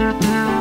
Música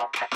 Okay.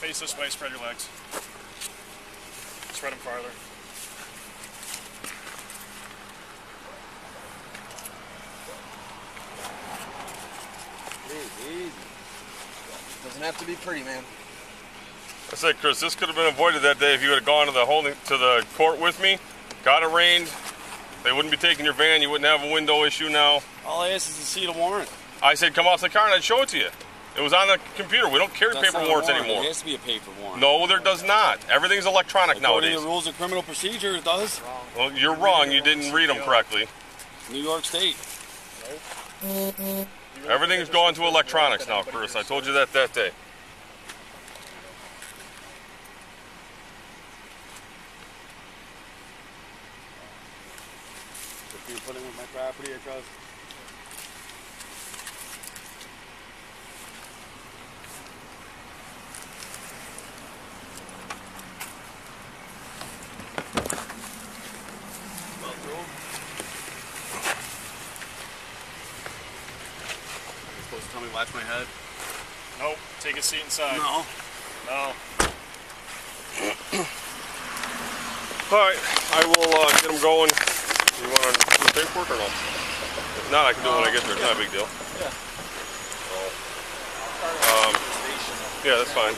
Face this way, spread your legs. Spread them farther. Doesn't have to be pretty, man. I said, Chris, this could have been avoided that day if you would have gone to the holding to the court with me, got arraigned. They wouldn't be taking your van. You wouldn't have a window issue now. All I asked is to see the warrant. I said, come out to the car and I'd show it to you. It was on the computer. We don't carry That's paper warrants warrant. anymore. It has to be a paper warrant. No, there does not. Everything's electronic According nowadays. the rules of criminal procedure, it does. Well, you're wrong. You didn't read them correctly. New York State. Everything's gone to electronics now, Chris. I told you that that day. If you put in with my property, I trust. Well, Joe. You're supposed to tell me watch my head? Nope. Take a seat inside. No. No. All right, I will uh, get them going. You want to do the paperwork or no? If not, I can do it when I get there. It's not a big deal. Yeah. So, um, yeah, that's fine.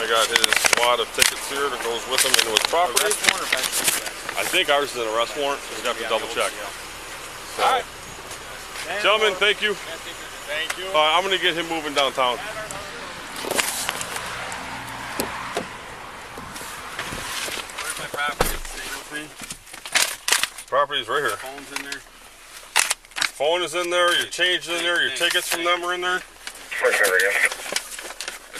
I got his wad of tickets here that goes with him into his property. Arrest warrant or background check? I think ours is an arrest warrant. We got to Yeah, double check. So, All right. gentlemen, thank you. Thank you. Uh, I'm gonna get him moving downtown. Where's my property? Stay with me. Property's right here. Phone's in there. Phone is in there. Your change is in there. Your tickets from them are in there. I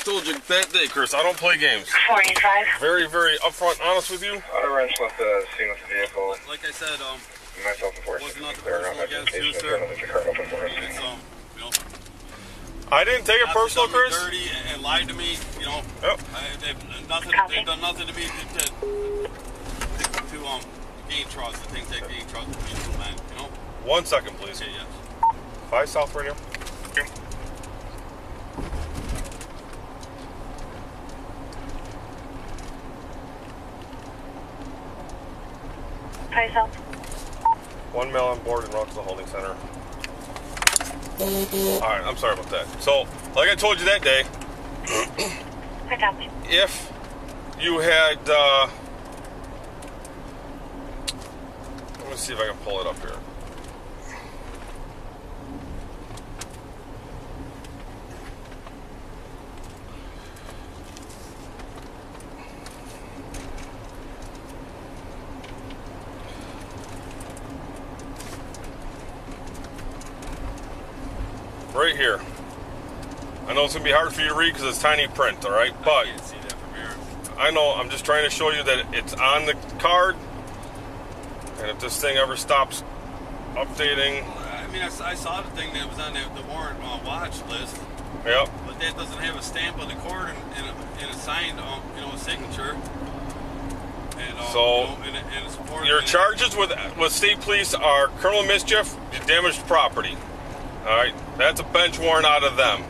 told you that day, Chris. I don't play games. 485. Very, very upfront, honest with you. Auto wrench left the scene with the vehicle. Like I said, um, Myself and Forrest. Wasn't nothing clearing personal against you, sir. Another car open for us. it's um, you know, I didn't take it personal, Chris. Dirty and, and lied to me, you know. Yep. I, they've nothing. They've done nothing to me to, to, to, to gain. The things that gain trust between two men, you know. One second, please. Okay, yes. Five South Radio. Price up. One male on board and route to the holding center. All right, I'm sorry about that. So, like I told you that day, I copy. if you had, uh, let me see if I can pull it up here. Right here. I know it's gonna be hard for you to read because it's tiny print, all right? But can't see that from here. I know, I'm just trying to show you that it's on the card. And if this thing ever stops updating, I mean, I saw the thing that was on the, the warrant uh, watch list, yep. but that doesn't have a stamp on the court and, and, a, and a signed, um, you know, a signature. And, um, So, you know, and, and support. Your charges with with state police are criminal mischief, damaged property. All right, that's a bench warrant out of them.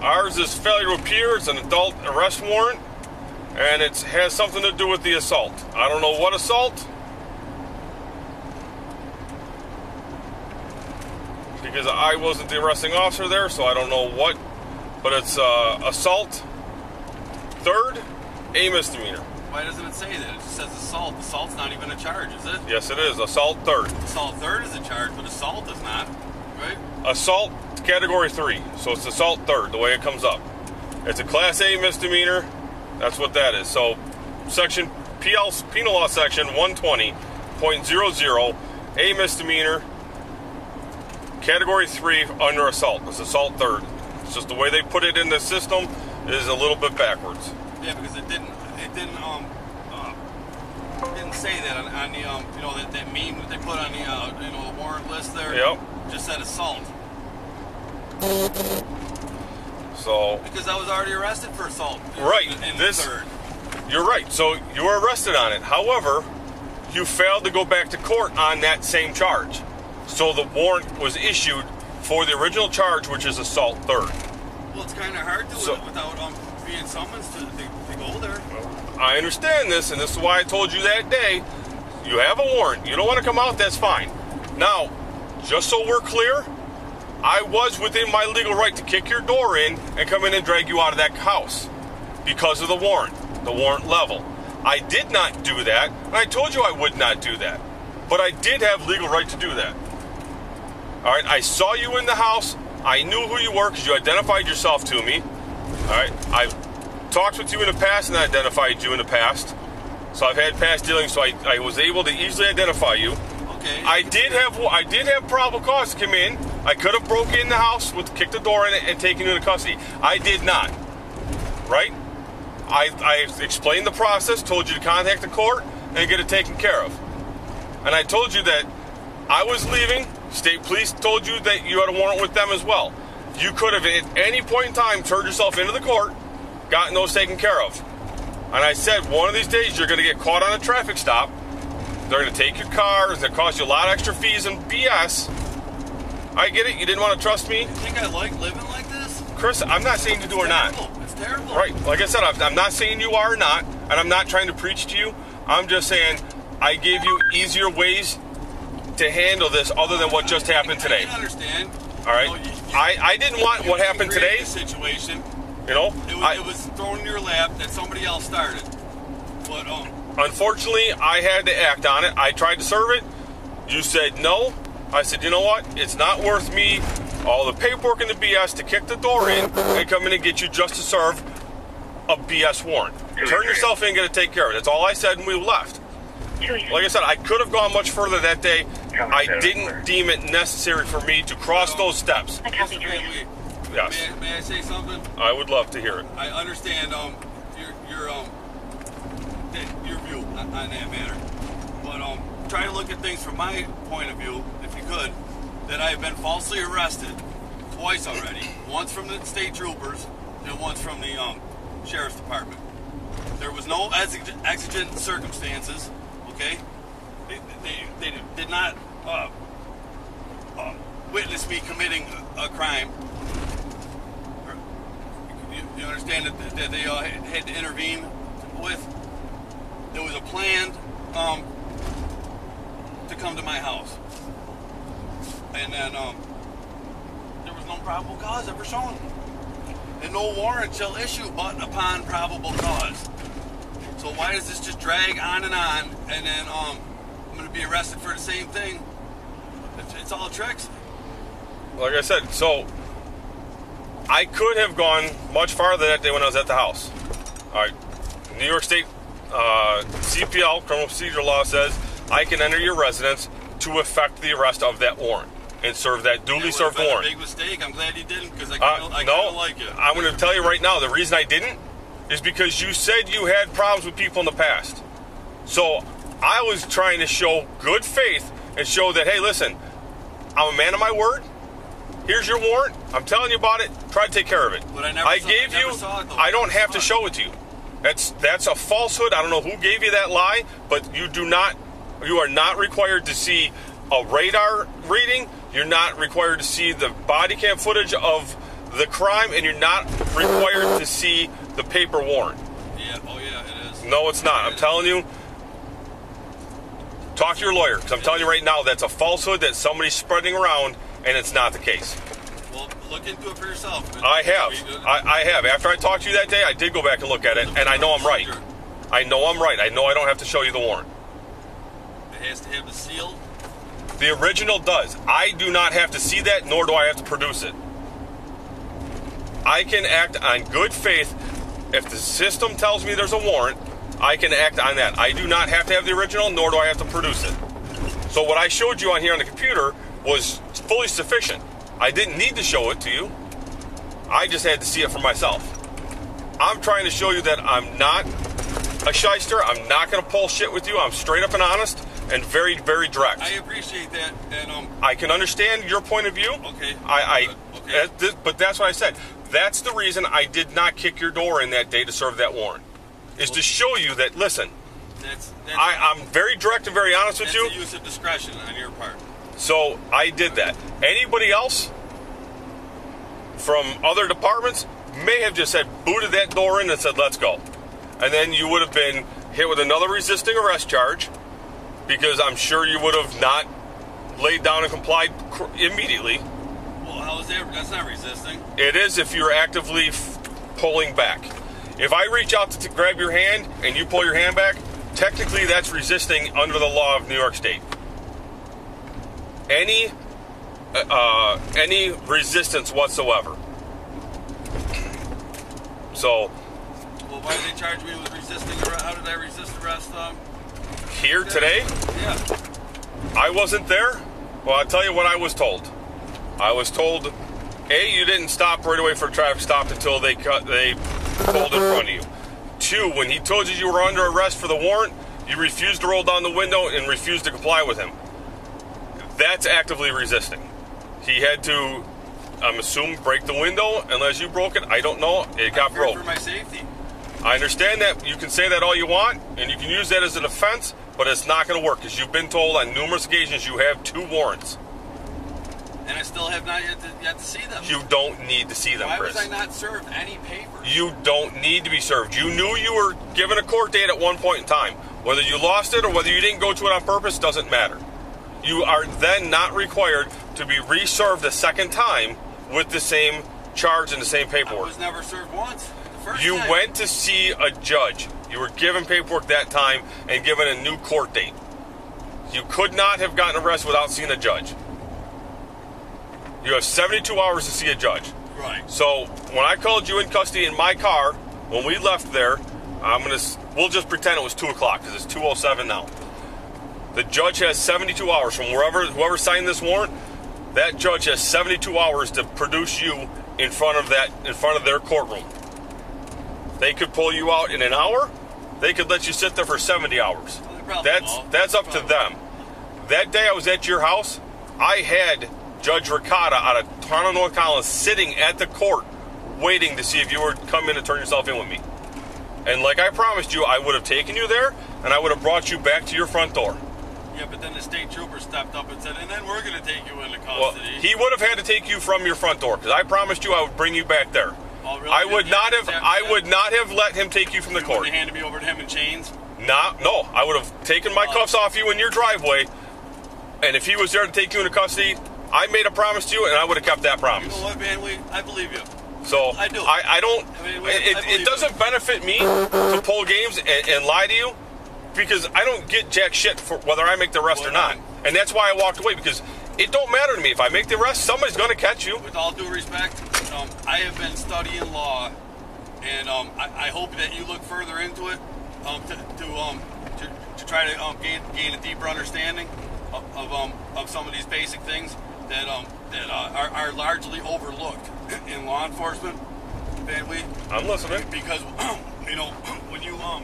Ours is failure to appear. It's an adult arrest warrant, and it has something to do with the assault. I don't know what assault, because I wasn't the arresting officer there, so I don't know what. But it's uh, assault, third, a misdemeanor. Why doesn't it say that? It just says assault. Assault's not even a charge, is it? Yes, it is assault third. Assault third is a charge, but assault is not, right? assault category three. So it's assault third, the way it comes up. It's a class A misdemeanor. That's what that is. So section PL penal law section 120.00 a misdemeanor category three under assault. It's assault third. It's just the way they put it in the system is a little bit backwards. Yeah, because it didn't. It didn't. Um. Uh, it didn't say that on, on the um. You know that that meme that they put on the uh, you know the warrant list there. Yep. Just said assault So because I was already arrested for assault. Right, In, the this- third. You're right. So you were arrested on it. However, you failed to go back to court on that same charge. So the warrant was issued for the original charge, which is assault third. Well, it's kind of hard to do So- it without um being summoned to, to, to go there. I understand this, and this is why I told you that day. You have a warrant. You don't want to come out, that's fine. Now, just so we're clear, I was within my legal right to kick your door in and come in and drag you out of that house because of the warrant, the warrant level. I did not do that, and I told you I would not do that. But I did have legal right to do that. All right, I saw you in the house. I knew who you were because you identified yourself to me. All right, I've talked with you in the past and I identified you in the past. So I've had past dealings, so I, I was able to easily identify you. Okay. I did have I did have probable cause to come in. I could have broken in the house with kicked the door in it and taken you into custody. I did not. Right? I I explained the process, told you to contact the court and get it taken care of. And I told you that I was leaving. State police told you that you had a warrant with them as well. You could have at any point in time turned yourself into the court, gotten those taken care of. And I said one of these days you're going to get caught on a traffic stop. They're going to take your car. It's going to cost you a lot of extra fees and BS. I get it. You didn't want to trust me, You think I like living like this? Chris. I'm not saying you do or not. It's terrible. Right. Like I said, I'm I'm not saying you are or not, and I'm not trying to preach to you. I'm just saying I gave you easier ways to handle this other than what just happened today. can understand. All right. You know, you- you- I, I didn't want you- what happened created today. the situation. You know, It was, I, it was thrown in your lap that somebody else started. But um, unfortunately, I had to act on it. I tried to serve it. You said no. I said, you know what? It's not worth me all the paperwork and the BS to kick the door in and come in and get you just to serve a BS warrant. Turn yourself in and get it taken care of. That's all I said, and we left. Like I said, I could have gone much further that day. I didn't deem it necessary for me to cross those steps. I Mr. Julia. Yes, may, may I say something? I would love to hear it. I understand um your your um your view on, on that matter, but um try to look at things from my point of view, if you could. That I have been falsely arrested twice already. Once from the state troopers, and once from the um sheriff's department. There was no exig- exigent circumstances. Okay, they they, they did not uh, uh, witness me committing a, a crime. You, you understand that, that they uh, had to intervene with? There was a plan um, to come to my house. And then um, there was no probable cause ever shown. And no warrant shall issue but upon probable cause. So why does this just drag on and on? And then um, I'm going to be arrested for the same thing. It's, it's all tricks. Like I said, so I could have gone much farther that day when I was at the house. All right, New York State uh, CPL, criminal procedure law says I can enter your residence to effect the arrest of that warrant and serve that duly served warrant. big mistake. I'm glad you didn't because I Uh, kind of I no, like you. I'm going to tell you right now. The reason I didn't is because you said you had problems with people in the past. So I was trying to show good faith and show that hey, listen, I'm a man of my word. Here's your warrant. I'm telling you about it. Try to take care of it. But I never saw- I gave never you. saw it. I don't have saw to show it to you. That's that's a falsehood. I don't know who gave you that lie, but you do not. You are not required to see a radar reading. You're not required to see the body cam footage of the crime, and you're not required to see the paper warrant. Yeah. Oh yeah, it is. No, it's not. I'm telling you. Talk to your lawyer, because I'm telling you right now that's a falsehood that somebody's spreading around, and it's not the case. Well, look into it for yourself. I have. I, I have. After I talked to you that day, I did go back and look at it, and I know I'm right. I know I'm right. I know I don't have to show you the warrant. It has to have the seal. The original does. I do not have to see that, nor do I have to produce it. I can act on good faith. If the system tells me there's a warrant, I can act on that. I do not have to have the original, nor do I have to produce it. So what I showed you on here on the computer was fully sufficient. I didn't need to show it to you. I just had to see it for myself. I'm trying to show you that I'm not a shyster. I'm not going to pull shit with you. I'm straight up and honest and very, very direct. I appreciate that, and um, I can understand your point of view. Okay. I, I Okay. but that's what I said. That's the reason I did not kick your door in that day to serve that warrant. Is to show you that listen, that's that's, I, I'm very direct and very honest with that's you. a use of discretion on your part. So I did that. Anybody else from other departments may have just said booted that door in and said let's go, and then you would have been hit with another resisting arrest charge because I'm sure you would have not laid down and complied cr- immediately. Well, how is that? That's not resisting. It is if you're actively f- pulling back. If I reach out to, grab your hand and you pull your hand back, technically that's resisting under the law of New York State. Any uh, uh, any resistance whatsoever. So Well, why did they charge me with resisting arrest? How did I resist arrest? Um, here today, yeah. I wasn't there. Well, I'll tell you what I was told. I was told, A, you didn't stop right away for a traffic stop until they cut they pulled in front of you. Two, when he told you you were under arrest for the warrant, you refused to roll down the window and refused to comply with him. That's actively resisting. He had to, I'm assuming, break the window. Unless you broke it, I don't know. It got broke. for my safety. I understand that you can say that all you want, and you can use that as a defense, but it's not going to work because you've been told on numerous occasions you have two warrants. And I still have not yet to, yet to see them. You don't need to see them, Why Chris. was I not served any papers? You don't need to be served. You knew you were given a court date at one point in time. Whether you lost it or whether you didn't go to it on purpose doesn't matter. You are then not required to be reserved a second time with the same charge and the same I paperwork. was never served once. The first You time. went to see a judge. You were given paperwork that time and given a new court date. You could not have gotten arrested without seeing a judge. You have 72 hours to see a judge. Right. So when I called you in custody in my car, when we left there, I'm gonna. We'll just pretend it was two o'clock because it's 2:07 now. The judge has 72 hours from wherever whoever signed this warrant. That judge has 72 hours to produce you in front of that in front of their courtroom. They could pull you out in an hour. They could let you sit there for 70 hours. Well, they probably That's that's up to them. That day I was at your house, I had Judge Ricotta out of Toronto, North Carolina, sitting at the court, waiting to see if you would come in and turn yourself in with me. And like I promised you, I would have taken you there, and I would have brought you back to your front door. Yeah, but then the state trooper stepped up and said, and then we're going to take you into custody. Well, he would have had to take you from your front door because I promised you I would bring you back there. Oh, really? I would not have. I would not have let him take you from the You court. handed me over to him in chains. Not, no, I would have taken my Oh. cuffs off you in your driveway, and if he was there to take you into custody, I made a promise to you, and I would have kept that You promise. know what, man? We, I believe you. So I do. I, I don't. I mean, we- it, I it doesn't benefit me to pull games and, and lie to you because I don't get jack shit for whether I make the arrest or not, and that's why I walked away because it don't matter to me if I make the arrest. Somebody's going to catch you. With all due respect, um, I have been studying law, and um, I, I hope that you look further into it um, to, to, um, to, to try to um, gain, gain a deeper understanding of, of, um, of some of these basic things that, um, that uh, are, are largely overlooked in law enforcement. Van we, I'm listening. because you know when you um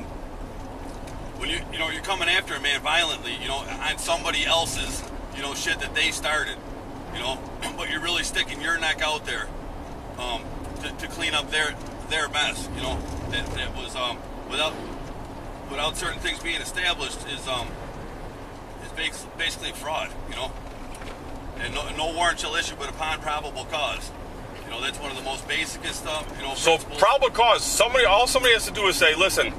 when you you know you're coming after a man violently, you know, on somebody else's you know shit that they started, you know, but you're really sticking your neck out there um, to, to clean up their their mess, you know, that, that was um without without certain things being established is um is basically fraud, you know, and no, no warrant shall issue but upon probable cause. You know, that's one of the most basicest, um, you know, So principles. probable cause. Somebody, all somebody has to do is say, "Listen,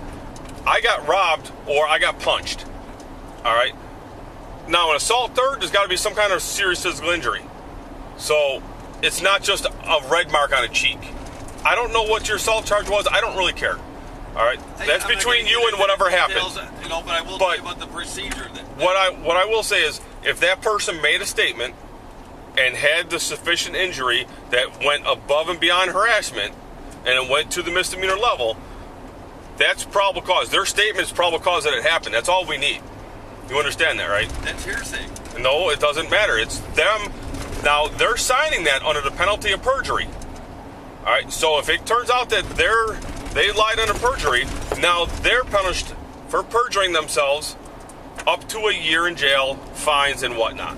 I got robbed or I got punched." All right. Now, an assault third, there's got to be some kind of serious physical injury. So it's not just a red mark on a cheek. I don't know what your assault charge was. I don't really care. All right. That's I'm between you and whatever into happened. You know, but I will But- tell you about the procedure. That, What I what I will say is, if that person made a statement and had the sufficient injury that went above and beyond harassment, and it went to the misdemeanor level, that's probable cause. Their statement is probable cause that it happened. That's all we need. You understand that, right? that's hearsay. No, it doesn't matter. It's them. Now they're signing that under the penalty of perjury. All right. So if it turns out that they're they lied under perjury, now they're punished for perjuring themselves up to a year in jail, fines and whatnot.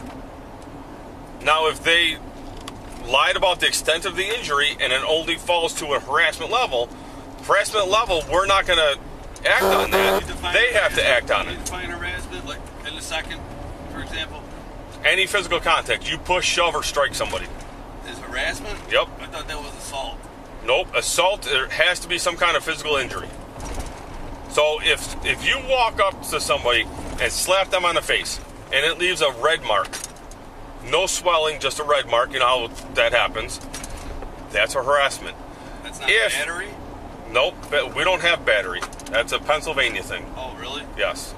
Now, if they lied about the extent of the injury and it only falls to a harassment level, harassment level, we're not going to act on that. They have to act on it. Define harassment, like in a second, for example. Any physical contact, you push, shove, or strike somebody. Is harassment? Yep. I thought that was assault. Nope. Assault. There has to be some kind of physical injury. So if if you walk up to somebody and slap them on the face, and it leaves a red mark, no swelling, just a red mark. You know how that happens. That's a harassment. That's not If- battery? Nope. but We don't have battery. That's a Pennsylvania thing. Oh, really? Yes.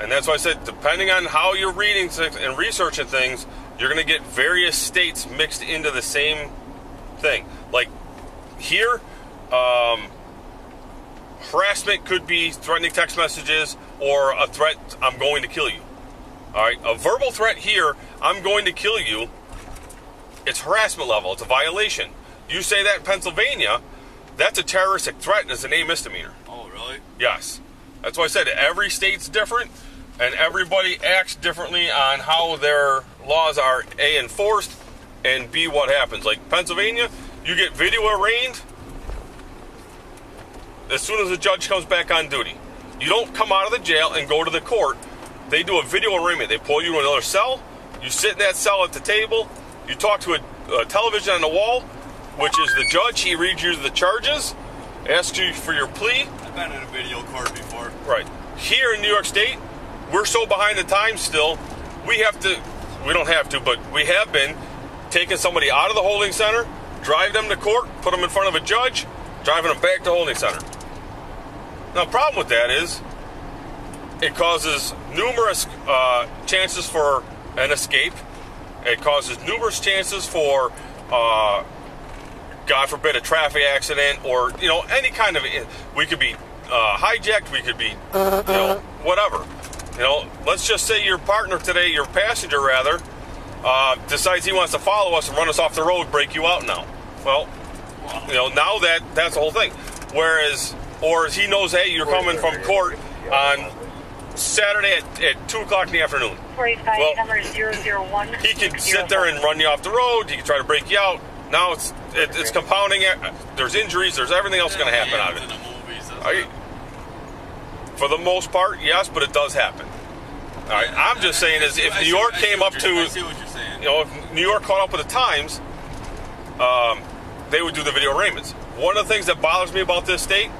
And that's why I said, depending on how you're reading things and researching things, you're going to get various states mixed into the same thing. Like here, um, harassment could be threatening text messages or a threat, I'm going to kill you. All right. A verbal threat here, I'm going to kill you, it's harassment level, it's a violation. You say that in Pennsylvania, that's a terroristic threat and it's an A misdemeanor. Oh, really? Yes. That's why I said every state's different and everybody acts differently on how their laws are A enforced and B what happens. Like Pennsylvania, you get video arraigned as soon as the judge comes back on duty. You don't come out of the jail and go to the court. They do a video arraignment. They pull you to another cell. You sit in that cell at the table. You talk to a, a television on the wall, which is the judge. He reads you the charges, asks you for your plea. I've been in a video court before. Right. Here in New York State, we're so behind the times still, we have to, we don't have to, but we have been taking somebody out of the holding center, drive them to court, put them in front of a judge, driving them back to holding center. Now, the problem with that is it causes numerous uh, chances for an escape. It causes numerous chances for, uh, God forbid, a traffic accident or you know any kind of. We could be uh, hijacked. We could be, you know, whatever. You know, let's just say your partner today, your passenger rather, uh, decides he wants to follow us and run us off the road, break you out now. Well, you know, now that that's the whole thing. Whereas, or he knows, hey, you're coming from court on Saturday at, at two o'clock in the afternoon. 45 Well, number 001. He could sit there and run you off the road. He could try to break you out. Now it's it, it's compounding it. There's injuries. There's everything else going to happen out of it. the movies. I, for the most part, yes, but it does happen. All right, I'm just saying is if I New see- York I came up you're- I to see what you're saying. you know, if New York caught up with the times, um, they would do the video arraignments. One of the things that bothers me about this state,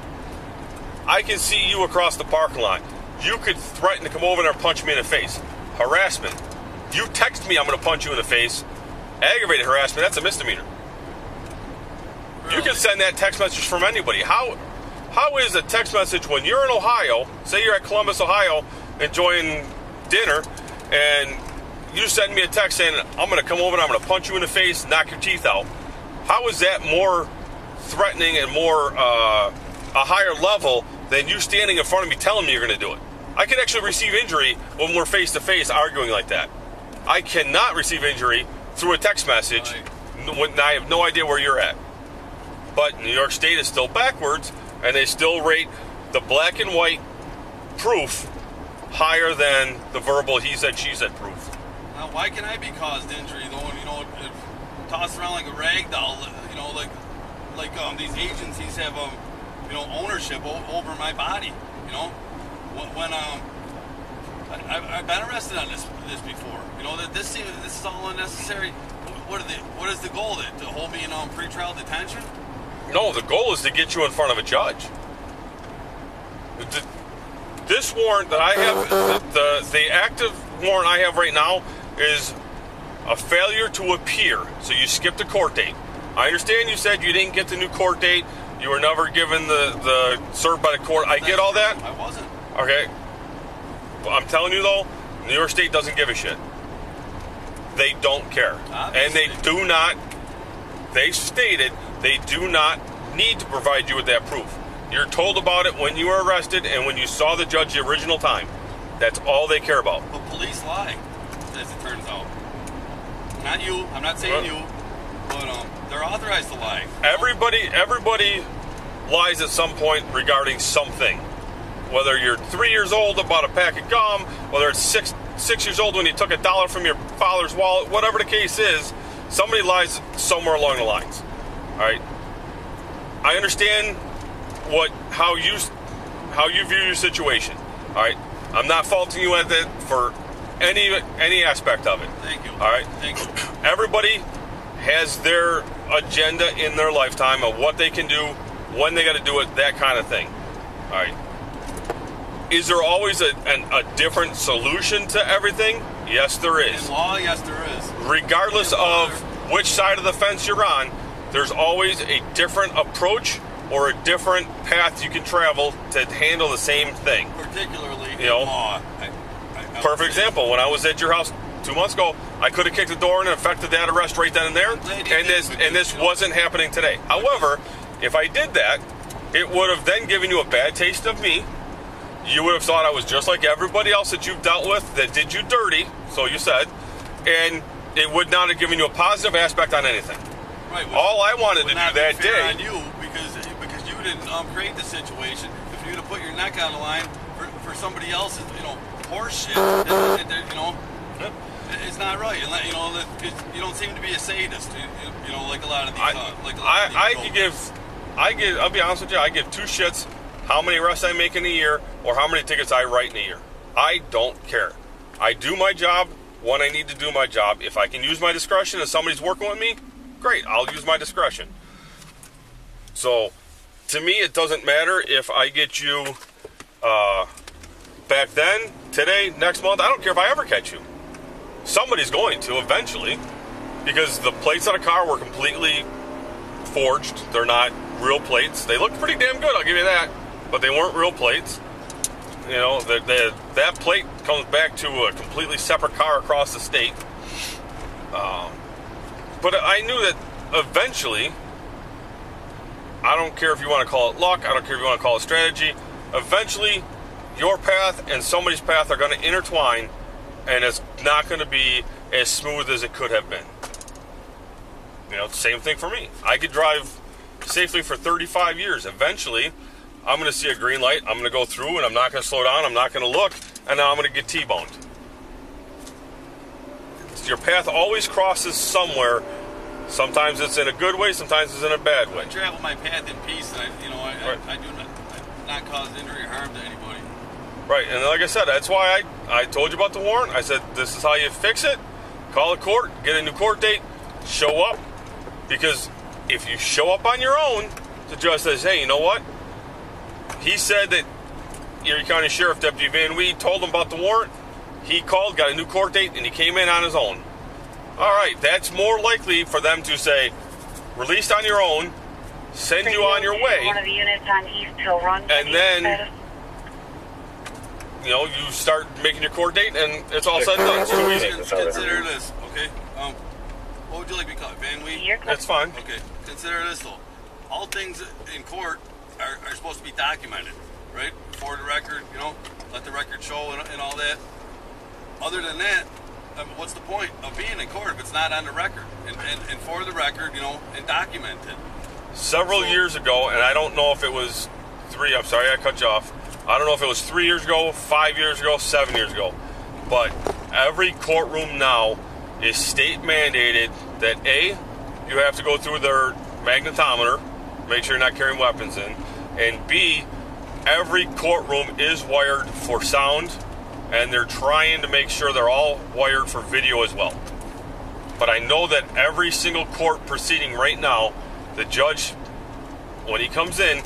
I can see you across the parking lot. You could threaten to come over there and punch me in the face. Harassment. You text me, I'm going to punch you in the face. Aggravated harassment, that's a misdemeanor. You can send that text message from anybody. How how is a text message when you're in Ohio, say you're at Columbus, Ohio, enjoying dinner, and you send me a text saying, I'm gonna come over and I'm gonna punch you in the face, knock your teeth out. How is that more threatening and more uh, a higher level than you standing in front of me telling me you're gonna do it? I can actually receive injury when we're face to face arguing like that. I cannot receive injury through a text message Right. when I have no idea where you're at. But New York State is still backwards, and they still rate the black and white proof higher than the verbal he said, she said proof. Now, why can I be caused injury though? You know, tossed around like a rag doll. You know, like like um, these agencies have um, you know, ownership over my body. You know, when, um, I, I've, I've been arrested on this this before. You know that this seems this is all unnecessary. What- are the what is the goal? To, to hold me in um, pretrial detention? No, the goal is to get you in front of a judge. The- This warrant that I have, the, the, the active warrant I have right now is a failure to appear. So you skipped a court date. I understand you said you didn't get the new court date. You were never given the, the served by the court. I get all that. I wasn't. Okay. I'm telling you though, New York State doesn't give a shit. They don't care. And they do not, they stated they do not need to provide you with that proof. You're told about it when you were arrested and when you saw the judge the original time. That's all they care about. But police lie, as it turns out. Not you. I'm not saying Well- you, but um, they're authorized to lie. Everybody, everybody lies at some point regarding something. Whether you're three years old about a pack of gum, whether it's six six years old when you took a dollar from your father's wallet, whatever the case is, somebody lies somewhere along the lines. All right. I understand what how you how you view your situation. All right. I'm not faulting you at that for any any aspect of it. Thank you. All right. Thank you. Everybody has their agenda in their lifetime of what they can do, when they got to do it, that kind of thing. All right. Is there always a, an, a different solution to everything? Yes, there is. In law, yes, there is. regardless of which side of the fence you're on, there's always a different approach or a different path you can travel to handle the same thing. Particularly You know, law. I, I, I Perfect example. When I was at your house two months ago, I could have kicked the door in and affected that arrest right then and there, and this and this wasn't happening today. However, if I did that, it would have then given you a bad taste of me. You would have thought I was just like everybody else that you've dealt with that did you dirty, so you said, and it would not have given you a positive aspect on anything. Right. would- All I wanted to do that fair day- on you because because you didn't um, create the situation. If you'd have put your neck on the line for, for somebody else's, you know, horse shit, that- that- that, you know, it's not right. You know, you don't seem to be a sadist. You, know, like a lot of these. I, uh, like I, I give, I give, I'll be honest with you, I give two shits how many arrests I make in a year or how many tickets I write in a year. I don't care. I do my job when I need to do my job. If I can use my discretion and somebody's working with me, great, I'll use my discretion. So, to me, it doesn't matter if I get you uh, back then, today, next month. I don't care if I ever catch you. Somebody's going to eventually because the plates on a car were completely forged. They're not real plates. They look pretty damn good, I'll give you that, but they weren't real plates. You know, the, the, that plate comes back to a completely separate car across the state. Um, but I knew that eventually, I don't care if you want to call it luck, I don't care if you want to call it strategy, eventually your path and somebody's path are going to intertwine and it's not going to be as smooth as it could have been. You know, same thing for me. I could drive safely for 35 years. Eventually, I'm going to see a green light. I'm going to go through and I'm not going to slow down. I'm not going to look. And now I'm going to get T boned. Your path always crosses somewhere. Sometimes it's in a good way, sometimes it's in a bad way. I travel my path in peace, and I, you know, I, Right. I, I do not, not cause injury or harm to anybody. Right, and like I said, that's why I, I told you about the warrant. I said, this is how you fix it. Call a court, get a new court date, show up. Because if you show up on your own, the judge says, hey, you know what? He said that Erie County Sheriff Deputy Van Wee told him about the warrant. He called, got a new court date, and he came in on his own. All right, that's more likely for them to say, released on your own, send you on your way. One of the units on East Hill Run. And then-. You know, you start making your court date, and it's all said and done. It's too easy. Consider this, okay? Um, what would you like me to call it? Van Wee? You're That's fine. Okay, consider this though. All things in court are, are supposed to be documented, right? For the record, you know, let the record show and, and all that. Other than that, I mean, what's the point of being in court if it's not on the record? And, and, and for the record, you know, and documented. several years ago, and I don't know if it was three. I'm sorry, I cut you off. I don't know if it was three years ago, five years ago, seven years ago, but every courtroom now is state mandated that a you have to go through their magnetometer, make sure you're not carrying weapons in, and b every courtroom is wired for sound, and they're trying to make sure they're all wired for video as well. But I know that every single court proceeding right now, the judge, when he comes in,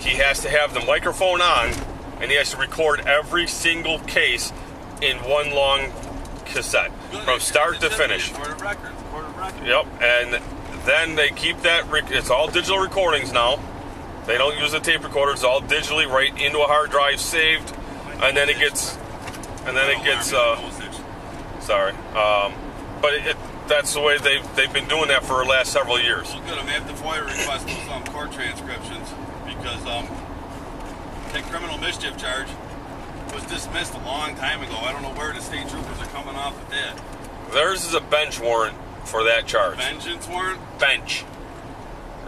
he has to have the microphone on and he has to record every single case in one long cassette Good. from start to finish. The record, the record. Yep, and then they keep that. Rec- it's all digital recordings now. They don't use a tape recorder. It's all digitally right into a hard drive, saved, and then it gets, and then it gets. Uh, sorry, um, but it, it, that's the way they've they've been doing that for the last several years. Well, good. I'm gonna have to FOIA request um, court transcriptions because um, that criminal mischief charge was dismissed a long time ago. I don't know where the state troopers are coming off with that. Theirs is a bench warrant for that charge. Vengeance warrant. bench.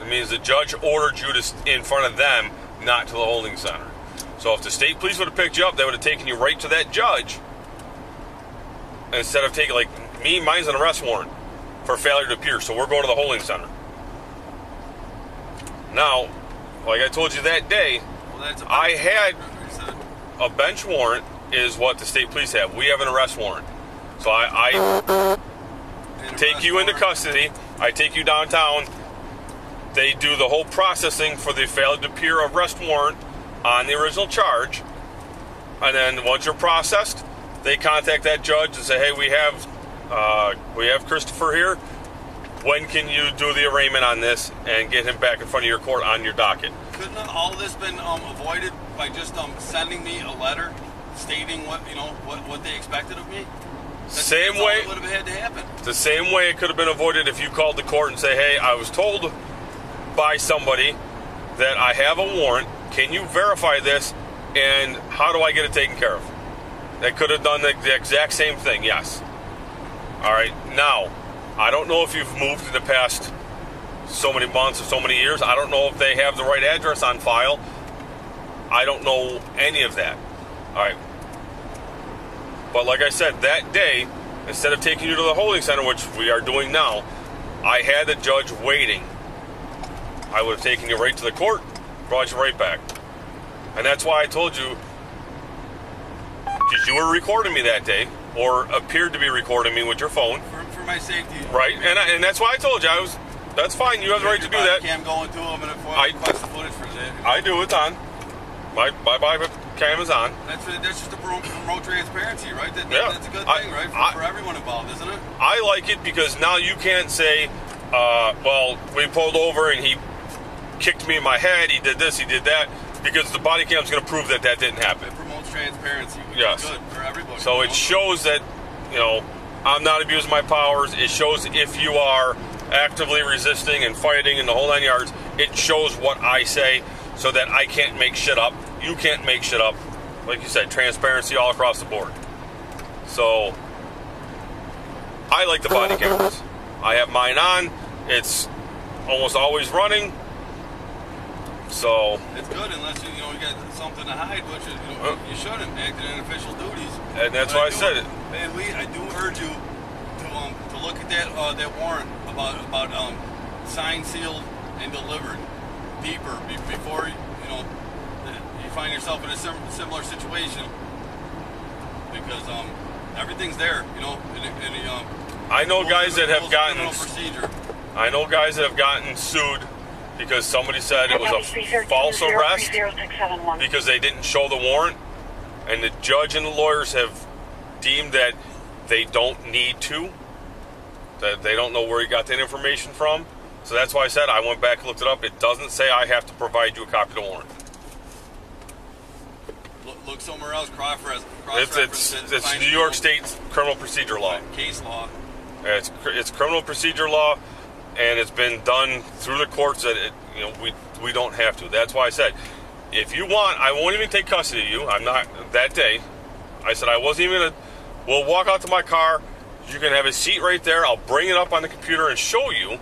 It means the judge ordered you to in front of them, not to the holding center. So if the state police would have picked you up, they would have taken you right to that judge instead of taking like me. Mine's an arrest warrant for failure to appear, so we're going to the holding center. Now, like I told you that day, Well, that's a I had a bench warrant is what the state police have. We have an arrest warrant. So I, I take arrest you into custody. I take you downtown. They do the whole processing for the failed to appear arrest warrant on the original charge. And then once you're processed, they contact that judge and say, "Hey, we have uh, we have Christopher here. When can you do the arraignment on this and get him back in front of your court on your docket?" Couldn't all this been um, avoided by just um, sending me a letter stating what you know what, what they expected of me? That's, Same way- would have had to happen. The same way it could have been avoided if you called the court and say, "Hey, I was told by somebody that I have a warrant. Can you verify this? And how do I get it taken care of?" They could have done the, the exact same thing. Yes. All right. Now, I don't know if you've moved in the past so many months or so many years. I don't know if they have the right address on file. I don't know any of that. All right. But like I said, that day, instead of taking you to the holding center, which we are doing now, I had the judge waiting. I would have taken you right to the court, brought you right back. And that's why I told you, because you were recording me that day, or appeared to be recording me with your phone, For, for my safety. right? And I, and that's why I told you I was. That's fine. You have the right to do that. Cam going to them and I- the footage for that. I do. It's on. My my bye cam is on. That's, that's just to promote, promote transparency, right? That, that- Yeah. That's a good I- thing, right? For, I- for everyone involved, isn't it? I like it because now you can't say, uh, well, we pulled over and he kicked me in my head, he did this, he did that, because the body cam is going to prove that that didn't happen. Transparency, which Yes. is good for everybody. So it shows that, you know, I'm not abusing my powers. It shows if you are actively resisting and fighting in the whole nine yards, it shows what I say so that I can't make shit up. You can't make shit up. Like you said, transparency all across the board. So I like the body cameras. I have mine on. It's almost always running. So It's good unless you, you know you got something to hide, which is, you, Uh. know, you shouldn't act in official duties. And that's But why I do- said it. Man, we I do urge you to um to look at that uh, that warrant about about um signed, sealed, and delivered deeper be, before you know you find yourself in a sim- similar situation because um everything's there, you know, in, in the um. I know guys that have gotten procedure. I know guys that have gotten sued because somebody said it was a false arrest because they didn't show the warrant, and the judge and the lawyers have deemed that they don't need to, that they don't know where he got that information from. So that's why I said I went back and looked it up. It doesn't say I have to provide you a copy of the warrant. Look, look somewhere else. Cross It's it's it's New York State criminal procedure law. case law. It's it's criminal procedure law, and it's been done through the courts that it, you know we we don't have to. That's why I said, if you want, I won't even take custody of you. I'm not that day. I said I wasn't even gonna. We'll walk out to my car. You can have a seat right there. I'll bring it up on the computer and show you.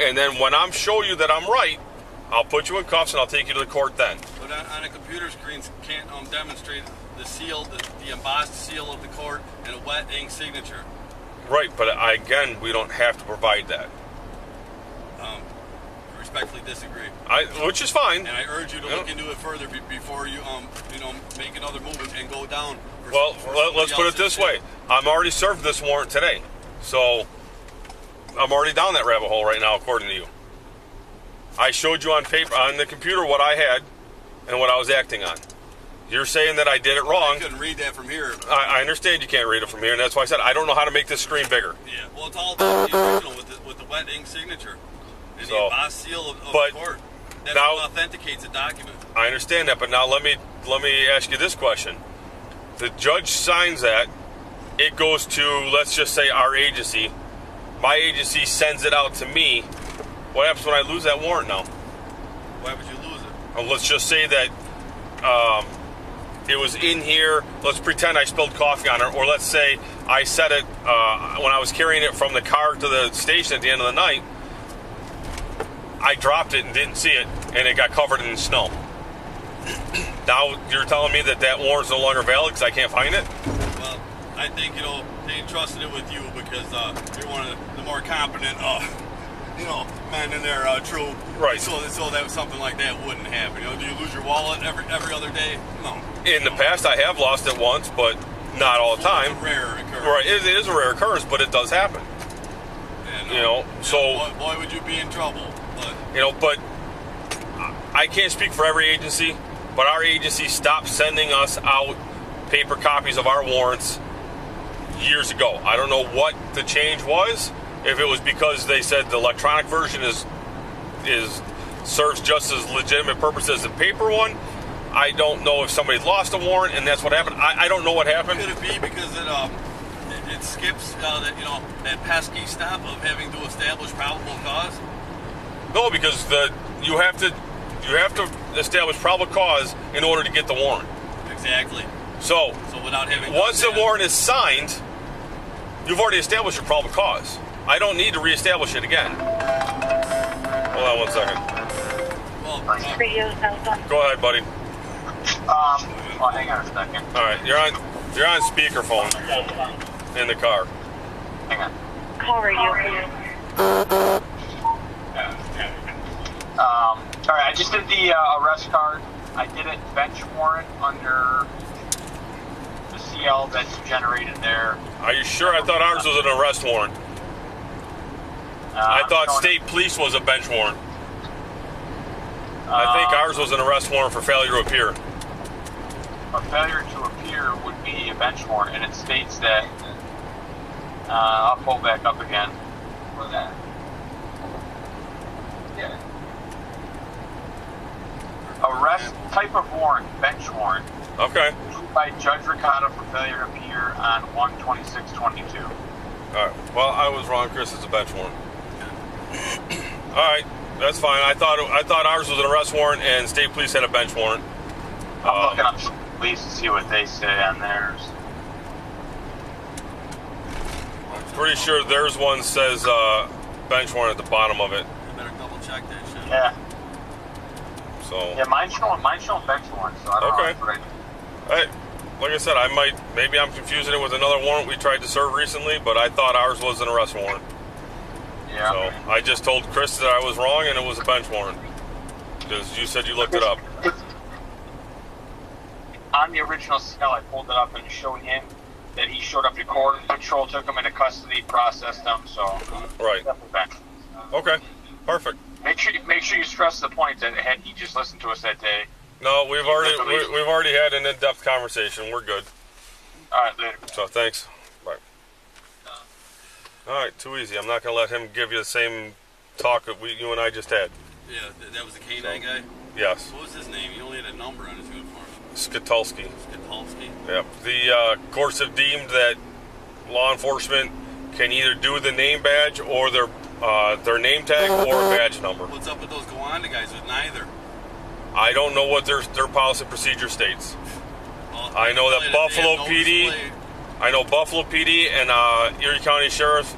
And then when I'm show you that I'm right, I'll put you in cuffs and I'll take you to the court then. But on, a computer screen, can't um, demonstrate the seal, the, the embossed seal of the court, and a wet ink signature. Right, but I, again, we don't have to provide that. Um, respectfully disagree, I, which is fine. and I urge you to Yeah. look into it further be, before you um you know make another move and- go down. For, Well, for let, let's put it this way: I'm already served this warrant today, so I'm already down that rabbit hole right now, according to you. I showed you on paper on the computer what I had and what I was acting on. You're saying that I did it I wrong. couldn't read that from here. I, I understand you can't read it from here, and that's why I said I don't know how to make this screen bigger. Yeah, well, it's all about the original with the, with the wet ink signature and So, the embossed seal of, of but the court. That's now- what authenticates a document. I understand that, but now let me let me ask you this question: The judge signs that. It goes to let's just say our agency. My agency sends it out to me. What happens when I lose that warrant now? Why would you lose it? Well, let's just say that um, it was in here. Let's pretend I spilled coffee on it, or let's say I said it uh, when I was carrying it from the car to the station at the end of the night. I dropped it and didn't see it, and it got covered in snow. now you're telling me that that warrant's no longer valid because I can't find it? Well, I think you know they entrusted it with you because uh, you're one of the more competent uh, you know, men in their uh, troop. Right. So, so that something like that wouldn't happen. You know, do you lose your wallet every every other day? No. In the past, I have lost it once, but not all the time. It's a rare occurrence. Right, it it is a rare occurrence, but it does happen. And, You know, so- boy, boy, would you be in trouble. But You know, but I can't speak for every agency, but our agency stopped sending us out paper copies of our warrants years ago. I don't know what the change was. If it was because they said the electronic version is is serves just as legitimate purpose as the paper one. I don't know if somebody lost a warrant and that's what happened. I, I don't know what happened. could it be because it um it, it skips uh, that you know that pesky step of having to establish probable cause? No, because the you have to you have to establish probable cause in order to get the warrant. Exactly. So So without having Once the warrant is signed, you've already established your probable cause. I don't need to reestablish it again. Hold on one second. well, Radio cell phone. Go ahead, buddy. Um, well, hang on a second. All right, you're on you're on speakerphone in the car. Hang on. Call radio, please. Um, all right, I just did the uh, arrest card. I did it bench warrant under the CL that's generated there. Are you sure? I thought ours was an arrest warrant. Uh, I thought state police was a bench warrant. I think uh, ours was an arrest warrant for failure to appear. A failure to appear would be a bench warrant, and it states that. Uh, I'll pull back up again. For that. Yeah. Arrest type of warrant, bench warrant, Okay. by Judge Ricotta for failure to appear on 12622. All right. Well, I was wrong, Chris. It's a bench warrant. All right, that's fine. I thought I thought ours was an arrest warrant and state police had a bench warrant. I'm Um, looking up police to see what they say on theirs. I'm Pretty sure theirs one says uh, bench warrant at the bottom of it. you better double check that shit. Yeah, So, yeah, mine's showing mine's showing bench warrant, so I don't Okay. know. If it's I, like I said, I might maybe I'm confusing it with another warrant we tried to serve recently, but I thought ours was an arrest warrant. Yeah. So I just told Chris that I was wrong and it was a bench warrant because you said you looked it up. on the original CL, I pulled it up and showed him that he showed up to court. Patrol took him into custody, processed him. So Right. Okay. Perfect. Make sure you make sure you stress the point that had he just listened to us that day. No, we've already we, we've already had an in-depth conversation. We're good. All right, later. So thanks. Bye. All right, too easy. I'm not gonna let him give you the same talk that we you and I just had. Yeah, that was the canine guy. Yes, What was his name? He only had a number on his uniform. Skatulski. Skatulski. Yep. The uh, courts have deemed that law enforcement can either do the name badge or their uh, their name tag or a badge number. What's up with those Gowanda guys with neither? I don't know what their their policy procedure states. Well, I know that Buffalo no PD display. I know Buffalo PD and uh, Erie County Sheriff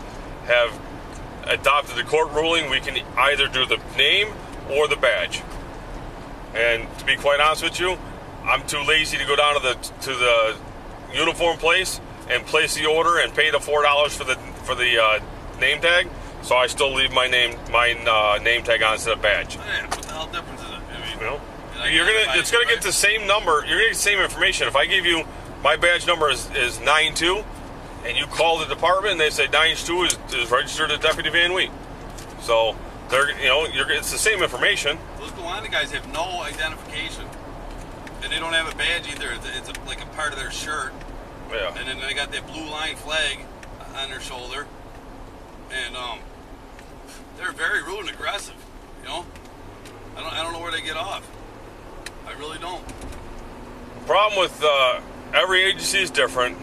have adopted the court ruling. We can either do the name or the badge. And to be quite honest with you, I'm too lazy to go down to the to the uniform place and place the order and pay the four dollars for the for the uh, name tag. So I still leave my name my uh, name tag on instead of badge. What the hell difference is it? I mean, You know, you're gonna it's gonna get the same number. You're gonna get the same information. If I give you my badge number is is nine two, and you call the department and they say nine two is, is registered as Deputy Van Wheat. So they're you know you're it's the same information. Those Gowanda guys have no identification, and they don't have a badge either. It's, a, like a part of their shirt, Yeah. and then they got that blue line flag on their shoulder, and um, they're very rude and aggressive. You know, I don't, I don't know where they get off. I really don't. Problem with uh, every agency is different,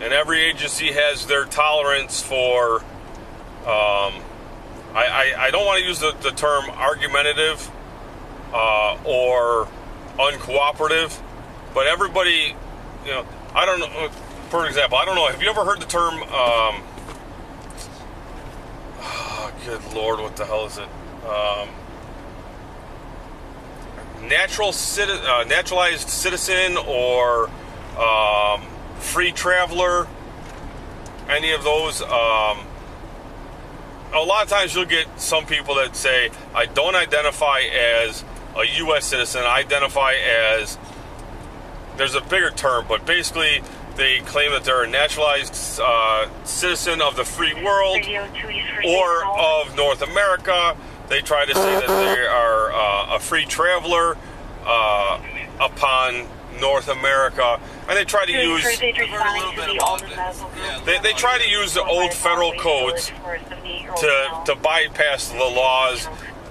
and every agency has their tolerance for. Um, I, I, I don't want to use the, the term argumentative uh, or uncooperative, but everybody, you know, I don't know. For example, I don't know. Have you ever heard the term? Um, good lord, what the hell is it? Um, natural citi- uh, naturalized citizen or um, free traveler, any of those. Um, a lot of times you'll get some people that say, I don't identify as a U.S. citizen, I identify as. There's a bigger term, but basically they claim that they're a naturalized uh, citizen of the free world Radio 2 East for or of North America. They try to say that they are uh, a free traveler uh, upon North America, and they try to Two use for Sage I've heard a little responding to the about Alden that. Medical Yeah. They, they try to use the old federal codes to to bypass the laws,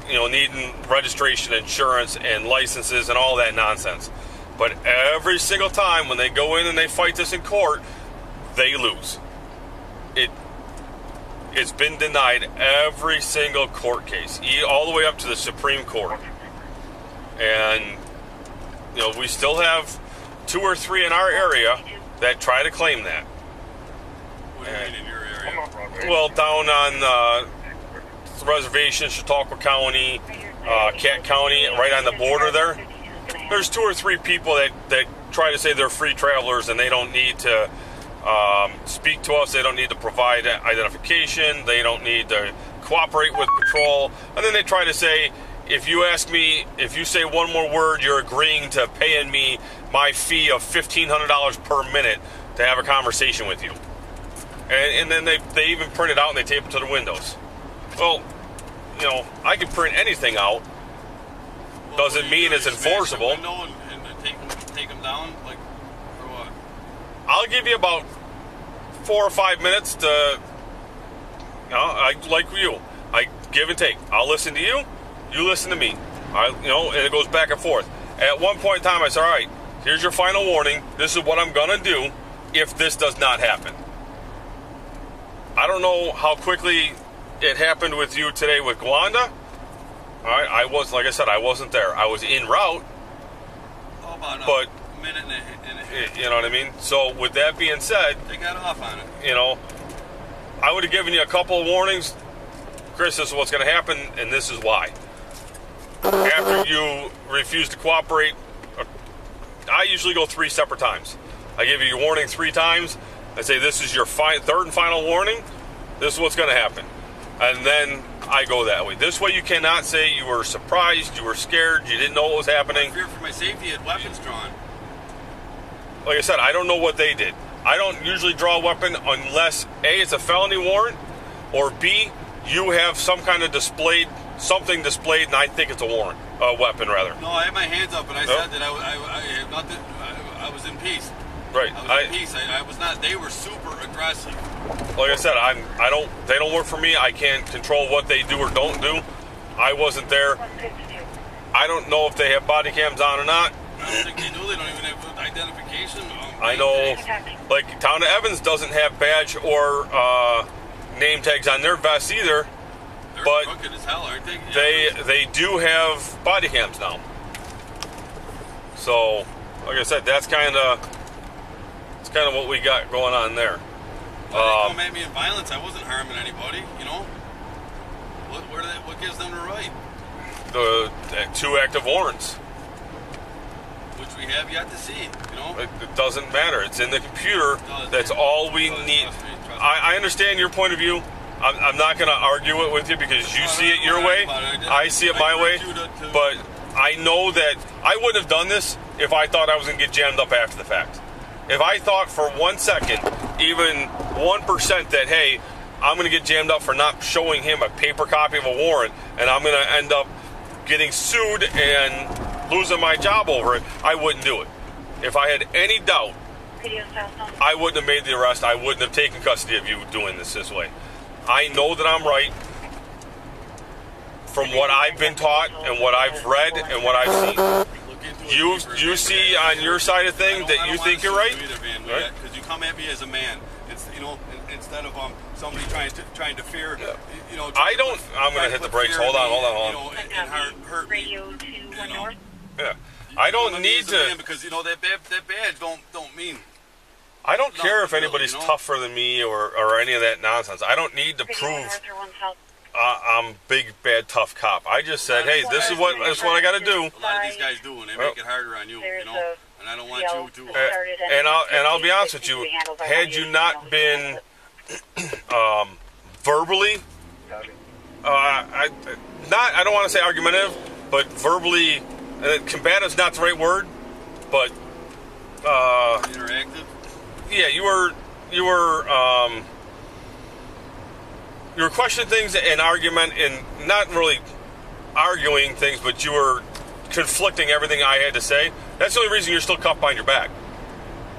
you know, needing registration, insurance, and licenses, and all that nonsense. But every single time when they go in and they fight this in court, they lose. It it's been denied every single court case, e- all the way up to the Supreme Court, and you know we still have two or three in our area that try to claim that. What do you mean in your area? Well, down on uh, the reservation, Chautauqua County, uh, Catt County, right on the border there. There's two or three people that, that try to say they're free travelers and they don't need to um, speak to us. They don't need to provide identification. They don't need to cooperate with patrol. And then they try to say, if you ask me, if you say one more word, you're agreeing to paying me my fee of $1,500 per minute to have a conversation with you. And, and then they, they even print it out and they tape it to the windows. Well, you know, I can print anything out. Well, Doesn't what do you mean it's You smash the enforceable. and, and take them, take them down, like, or what? I'll give you about four or five minutes to, you know, I like you. I give and take. I'll listen to you. You listen to me. I, you know, and it goes back and forth. At one point in time, I said, "All right, here's your final warning. This is what I'm gonna do if this does not happen." I don't know how quickly it happened with you today with Gowanda. All right, I was, like I said, I wasn't there. I was in route. How about a But- minute and a, and a half? You know what I mean? So, with that being said, They got off on it. you know, I would have given you a couple of warnings. Chris, this is what's going to happen, and this is why. After you refuse to cooperate, uh, I usually go three separate times. I give you your warning three times. I say, this is your fi- third and final warning. This is what's going to happen. And then I go that way. This way, you cannot say you were surprised, you were scared, you didn't know what was I happening. fear for my safety had weapons drawn. like I said, I don't know what they did. I don't usually draw a weapon unless A, it's a felony warrant, or B, you have some kind of displayed, something displayed, and I think it's a warrant, a weapon rather. No, I had my hands up and I No? said that I, I, I had nothing. I, I was in peace. Right. I was I, in peace. I, I was not. They were super aggressive. like I said, I'm, I don't, they don't work for me. I can't control what they do or don't do. I wasn't there. I don't know if they have body cams on or not. I don't think they do. They don't even have identification. Um, I know, like Town of Evans doesn't have badge or uh, name tags on their vests either. They're but crooked as hell, aren't they? Yeah. they they do have body cams now. So, like I said, that's kind of it's kind of what we got going on there. But they Um, come at me in violence. I wasn't harming anybody. You know. What? Where? do they- What gives them the right? the, the two active warrants. Which we have yet to see. You know. It, it doesn't matter. It's in the computer. That's all we need. trust me, trust me. I, I understand your point of view. I'm, I'm not going to argue it with you because you see it your way. I see it my way. urge you to- to- But I know that I wouldn't have done this if I thought I was going to get jammed up after the fact. If I thought for one second, even 1%, that, hey, I'm going to get jammed up for not showing him a paper copy of a warrant and I'm going to end up getting sued and losing my job over it, I wouldn't do it. If I had any doubt, I wouldn't have made the arrest. I wouldn't have taken custody of you doing this this way. I know that I'm right from what I've been taught and what I've read and what I've seen. Look into it You you see on your side of things that you think you're right. shoot you either, man, Right. Because you come at me as a man. It's you know instead of um somebody trying to trying to fear. You know. I don't- I'm gonna hit the brakes. Hold on, hold on, hold You on. know, and, and hurt, hurt me. Radio 2 1 know. Yeah. I don't Come at me need as a man to. because you know that bad, that badge don't don't mean. I don't care if really, anybody's you know? tougher than me or, or any of that nonsense. I don't need to prove North or 1 South. uh, I'm big bad tough cop. I just said, hey, this is what this is what I got to do. A lot of these guys do, and they make it harder on you. You know, and I don't want you to. Uh, and I'll and I'll be honest with you. we handled by Had you not been um, verbally uh, I not I don't want to say argumentative, but verbally uh, is not the right word, but uh, Interactive. Yeah, you were you were um, you were questioning things and argument and not really arguing things, but you were conflicting everything I had to say. That's the only reason you're still cuffed behind your back.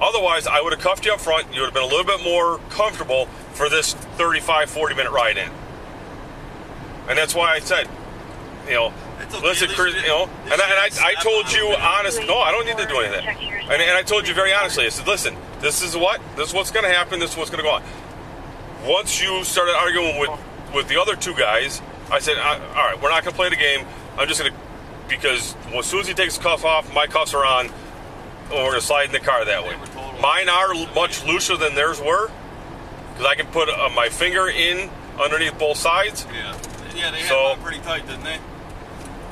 Otherwise, I would have cuffed you up front. You would have been a little bit more comfortable for this 35, 40 minute ride in. And that's why I said, you know, okay. listen, Chris, you know, and I, and I, I told you honest. No, I don't need to do anything. And, and I told you very honestly. I said, listen, this is what this is what's going to happen. This is what's going to go on. Once you started arguing with with the other two guys, I said, all right, we're not going to play the game. I'm just going to because as soon as he takes the cuff off, my cuffs are on. and We're going to slide in the car that way. They were total- Mine are much looser than theirs were because I can put uh, my finger in underneath both sides. Yeah. Yeah, they had So- them on pretty tight, didn't they?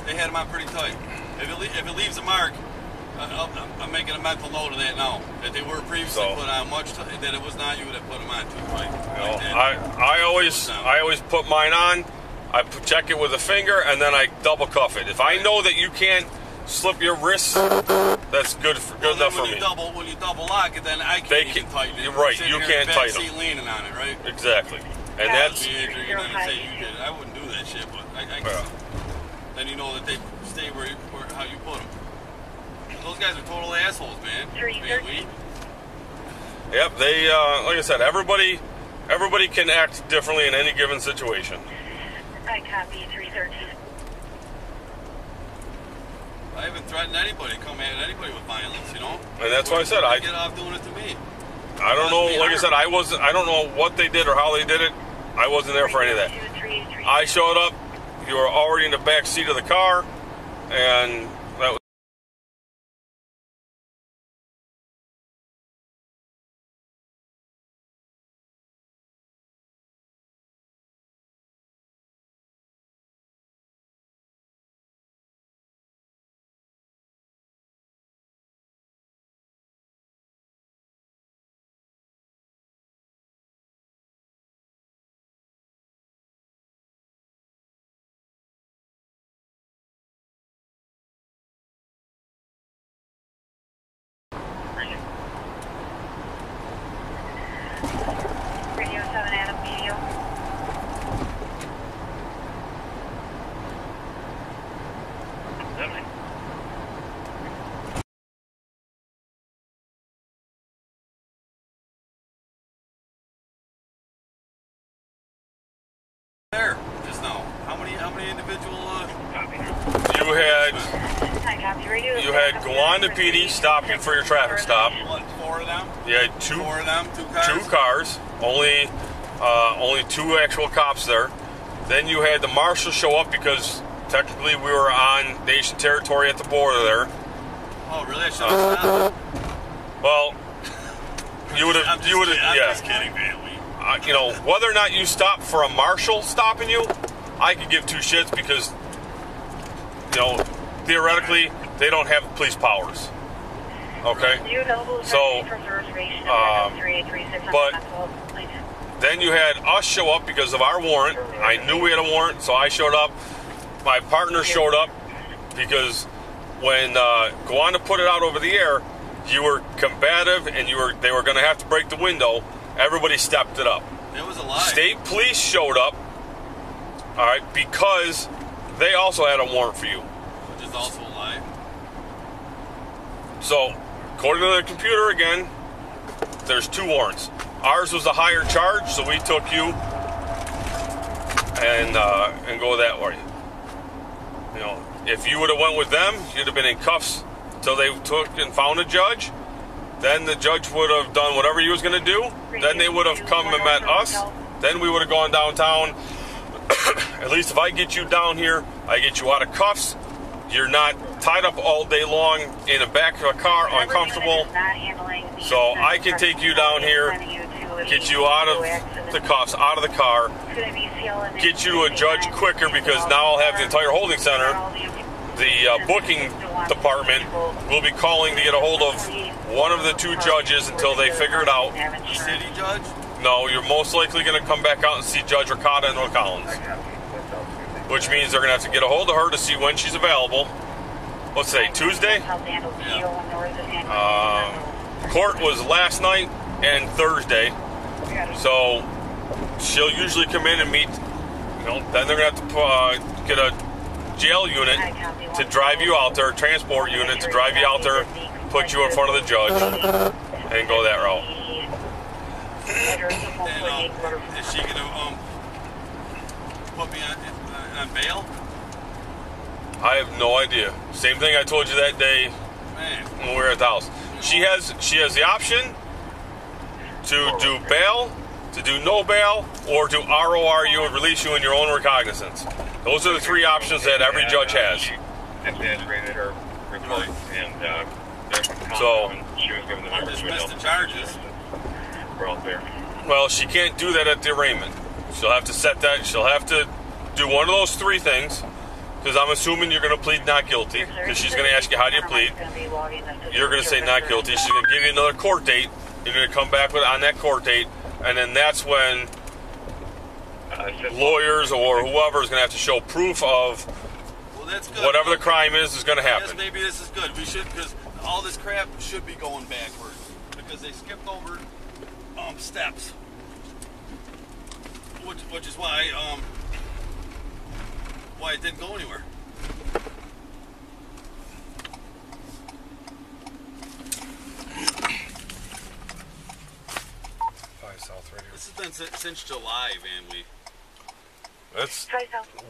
They had them on pretty tight. If it, le- if it leaves a mark, I- I'm, I'm making a mental note of that now. That they were previously So- put on much tight, that it was not you that put them on too tight. You know, that. I I always I always put mine on. I put, check it with a finger and then I double cuff it. If I know that you can't slip your wrist, that's good for, good then enough for me. you double when you double lock it, then I can't They can- tighten it. you're right, you can't tighten back seat leaning on it, right? Exactly, and Yeah. that's Me, Adrian, you're gonna say you did. it. I wouldn't do that shit, but I, I Yeah. then you know that they stay where, you, where how you put them. Those guys are total assholes, man. Three Man, we- yep. They uh, like I said, everybody everybody can act differently in any given situation. I copy three thirteen. I haven't threatened anybody, come at anybody with violence, you know. And that's why I said I- get off doing it to me. I don't know. Like I said, I wasn't. I don't know what they did or how they did it. I wasn't there for any of that. Two three eight three. I showed up. You were already in the back seat of the car, and that was. Radio seven Adam Medio. There, just now. How many? How many individual? Uh, You had copy radio. you had Gowanda PD stop you for your traffic stop. what? Four of them? You had two Four of them? Two cars? two cars, only uh, only two actual cops there. Then you had the marshal show up because technically we were on nation territory at the border there. Oh, really? I should have stopped. Well, you would have you would kidding. I'm have just kidding, man. Uh, you know whether or not you stop for a marshal stopping you, I could give two shits because you know theoretically they don't have police powers. Okay. You available to So, from the reservation um, three eight three six but- Then you had us show up because of our warrant. I knew we had a warrant, so I showed up. My partner showed up because when uh, Gowanda put it out over the air, you were combative and you were they were going to have to break the window. Everybody stepped it up. it was a lie. State police showed up. All right, because they also had a warrant for you. Which is also a lie. So, according to the computer again, there's two warrants. Ours was a higher charge, so we took you and uh, and go that way. You know, if you would have went with them, you'd have been in cuffs till they took and found a judge. Then the judge would have done whatever he was going to do. Then they would have come and met us. Then we would have gone downtown. At least if I get you down here, I get you out of cuffs. You're not tied up all day long in the back of a car, uncomfortable. So I can take you down here, get you out of the cuffs, out of the car, get you a judge quicker because now I'll have the entire holding center. The uh, booking department will be calling to get a hold of one of the two judges until they figure it out. The city judge? No, you're most likely going to come back out and see Judge Ricotta and Collins, which means they're going to have to get a hold of her to see when she's available. Let's say Tuesday. Uh, court was last night and Thursday, so she'll usually come in and meet. You know, then they're going to have to uh, get a jail unit to drive you out there, transport unit to drive you out there, put you in front of the judge, and go that route. And um, is she gonna um put me on, uh, on bail? I have no idea. Same thing I told you that day Man, when we were at the house. She has she has the option to do bail, to do no bail, or to ROR you and release you in your own recognizance. Those are the three options that every judge has. Administrated her report, and uh, there's some comment So- she was given the I numbers. dismissed the charges. We're all there. Well, she can't do that at the arraignment. She'll have to set that. She'll have to do one of those three things. Because I'm assuming you're going to plead not guilty. Because she's going to ask you how do you plead. You're going to say not guilty. She's going to give you another court date. You're going to come back with on that court date, and then that's when Uh, lawyers or whoever is going to have to show proof of Well, that's good. whatever the crime is is going to happen. Yes, maybe this is good. We should because all this crap should be going backwards because they skipped over um, steps, which which is why um why it didn't go anywhere. This has been since, since July, Van Lee. That's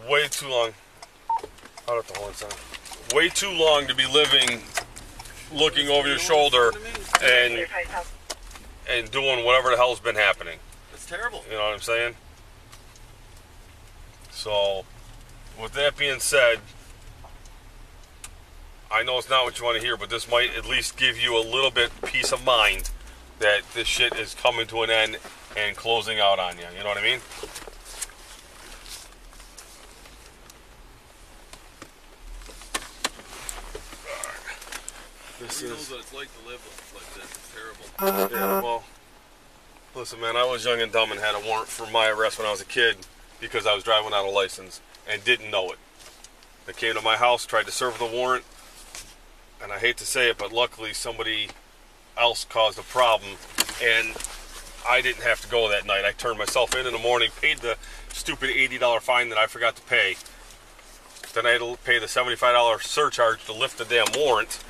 way too long. Out at the horn sign. Way too long to be living, looking over your shoulder, and and doing whatever the hell's been happening. It's terrible. You know what I'm saying? So, with that being said, I know it's not what you want to hear, but this might at least give you a little bit peace of mind that this shit is coming to an end and closing out on you. You know what I mean? This is what it's like to live like this? It's terrible. yeah, well, listen, man, I was young and dumb and had a warrant for my arrest when I was a kid because I was driving without a license and didn't know it. They came to my house, tried to serve the warrant, and I hate to say it, but luckily somebody else caused a problem, and I didn't have to go that night. I turned myself in in the morning, paid the stupid $80 fine that I forgot to pay. Then I had to pay the $75 surcharge to lift the damn warrant,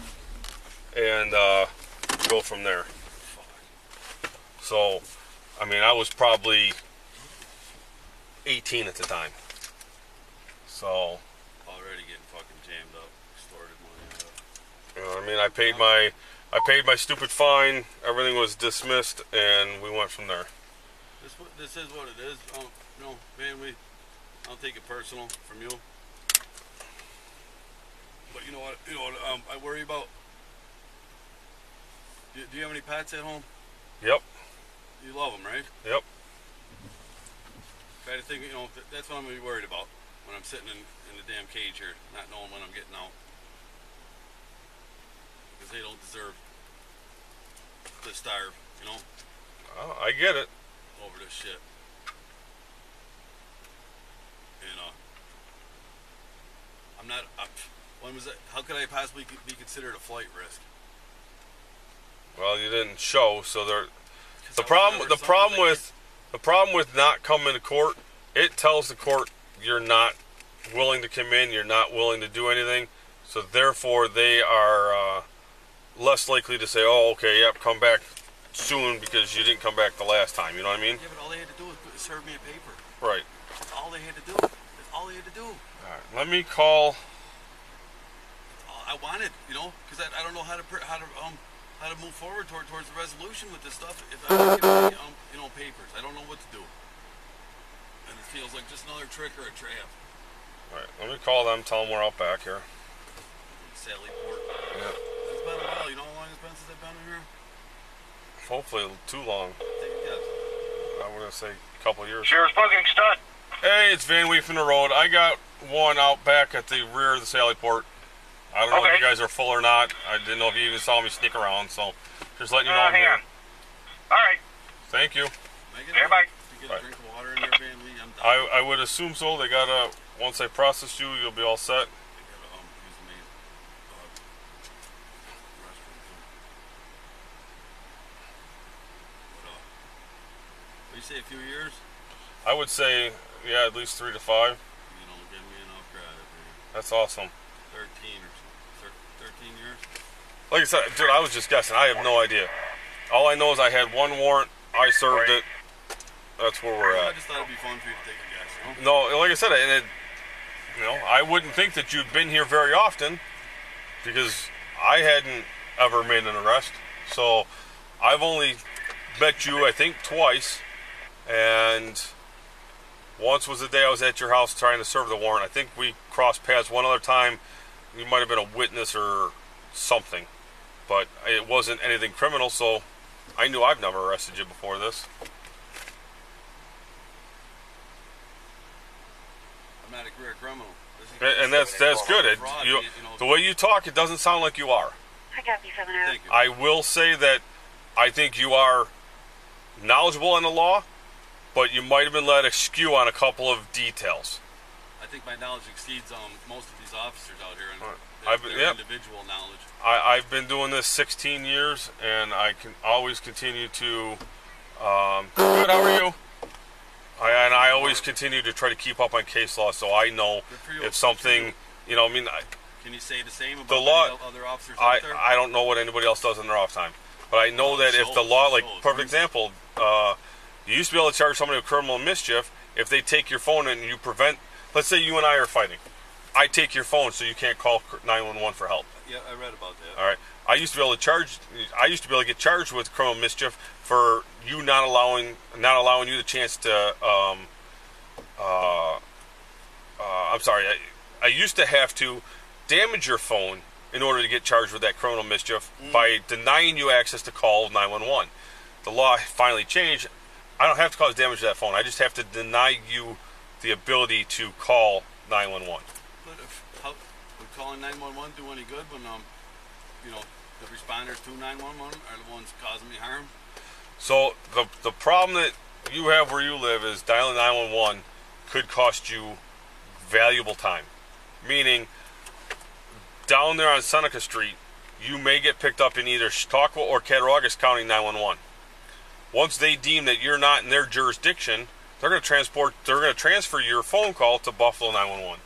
and uh, go from there. So, I mean, I was probably 18 at the time. So, Already getting fucking jammed up, extorted money. of- you know I mean? I paid my I paid my stupid fine. Everything was dismissed, and we went from there. This this is what it is. Um, know, man, we I'll take it personal from you. But you know what? You know? Um, I worry about. Do, do you have any pets at home? Yep. You love them, right? Yep. Try to think. You know, that's what I'm gonna be worried about when I'm sitting in in the damn cage here, not knowing when I'm getting out. Because they don't deserve to starve, you know, Oh, I get it. over this shit. And uh, I'm not. Uh, when was that? How could I possibly be considered a flight risk? Well, you didn't show, so there. The problem, the problem with, the problem with not coming to court, it tells the court you're not willing to come in, you're not willing to do anything, so therefore they are uh, less likely to say, "Oh, okay, yep, come back soon because you didn't come back the last time." You know what I mean? Yeah, but all they had to do was serve me a paper. Right. That's all they had to do. That's all they had to do. All right. Let me call. all I wanted, you know, because I, I don't know how to how to um how to move forward toward towards the resolution with this stuff. If I don't give any, um, you know papers, I don't know what to do, and it feels like just another trick or a trap. All right. Let me call them. Tell them we're out back here. Sally Port. Yeah. It's been a while. You know how long it's been since I've been in here? Hopefully too long. Take a guess. I'm gonna say a couple years. Sheriff's Bucking Stud. Hey, it's Van Wee from the road. I got one out back at the rear of the Sally Port. I don't know if you guys are full or not. I didn't know if you even saw me sneak around, so just letting you know Uh, I'm here. on. All right. Thank you. Can I get Everybody- A, get a drink of water in there, I'm. I, I would assume so. They got a, once they process you, you'll be all set. I gotta, um, use the main, uh, restroom too. But, uh, what you say, a few years? I would say, yeah, at least three to five. You know, me enough credit, man. That's awesome. 13 or so. Thir- 13 years? Like I said, dude, I was just guessing. I have no idea. All I know is I had one warrant. I served it. That's where we're at. I just thought it'd be fun for you to take a guess, you know? No, like I said, and it, you know, I wouldn't think that you'd been here very often because I hadn't ever made an arrest. So I've only met you, I think, twice, and once was the day I was at your house trying to serve the warrant. I think we crossed paths one other time. You might have been a witness or something, but it wasn't anything criminal. So I knew I've never arrested you before this. I'm not a career criminal. And and that's that's good. It, you, you know. the way you talk, it doesn't sound like you are. I copy 7 out. Thank. I will say that I think you are knowledgeable on the law, but you might have been led askew on a couple of details. I think my knowledge exceeds um, most of these officers out here and Right. their, I've- their yep. individual knowledge. I, I've been doing this 16 years, and I can always continue to. Um, good. How are you? I, and I always continue to try to keep up on case law, so I know if something, you. know, I mean, I, Can you say the same about The law- other officers I, there? I don't know what anybody else does in their off time, but I know that it if the law, like shows. perfect example, uh, you used to be able to charge somebody with criminal mischief if they take your phone and you prevent. Let's say you and I are fighting, I take your phone so you can't call 911 for help. yeah, I read about that. All right, I used to be able to charge. I used to be able to get charged with criminal mischief for you not allowing not allowing you the chance to. Um, uh, uh, I'm sorry. I, I used to have to damage your phone in order to get charged with that criminal mischief by denying you access to call 911. The law finally changed. I don't have to cause damage to that phone. I just have to deny you the ability to call 911. But if, how, would calling 911 do any good when, um, you know, the responders to 911 are the ones causing me harm? So the the problem that you have where you live is dialing 911 could cost you valuable time. Meaning, down there on Seneca Street, you may get picked up in either Chautauqua or Cattaraugus County 911. Once they deem that you're not in their jurisdiction, they're going to transport. They're going to transfer your phone call to Buffalo 911.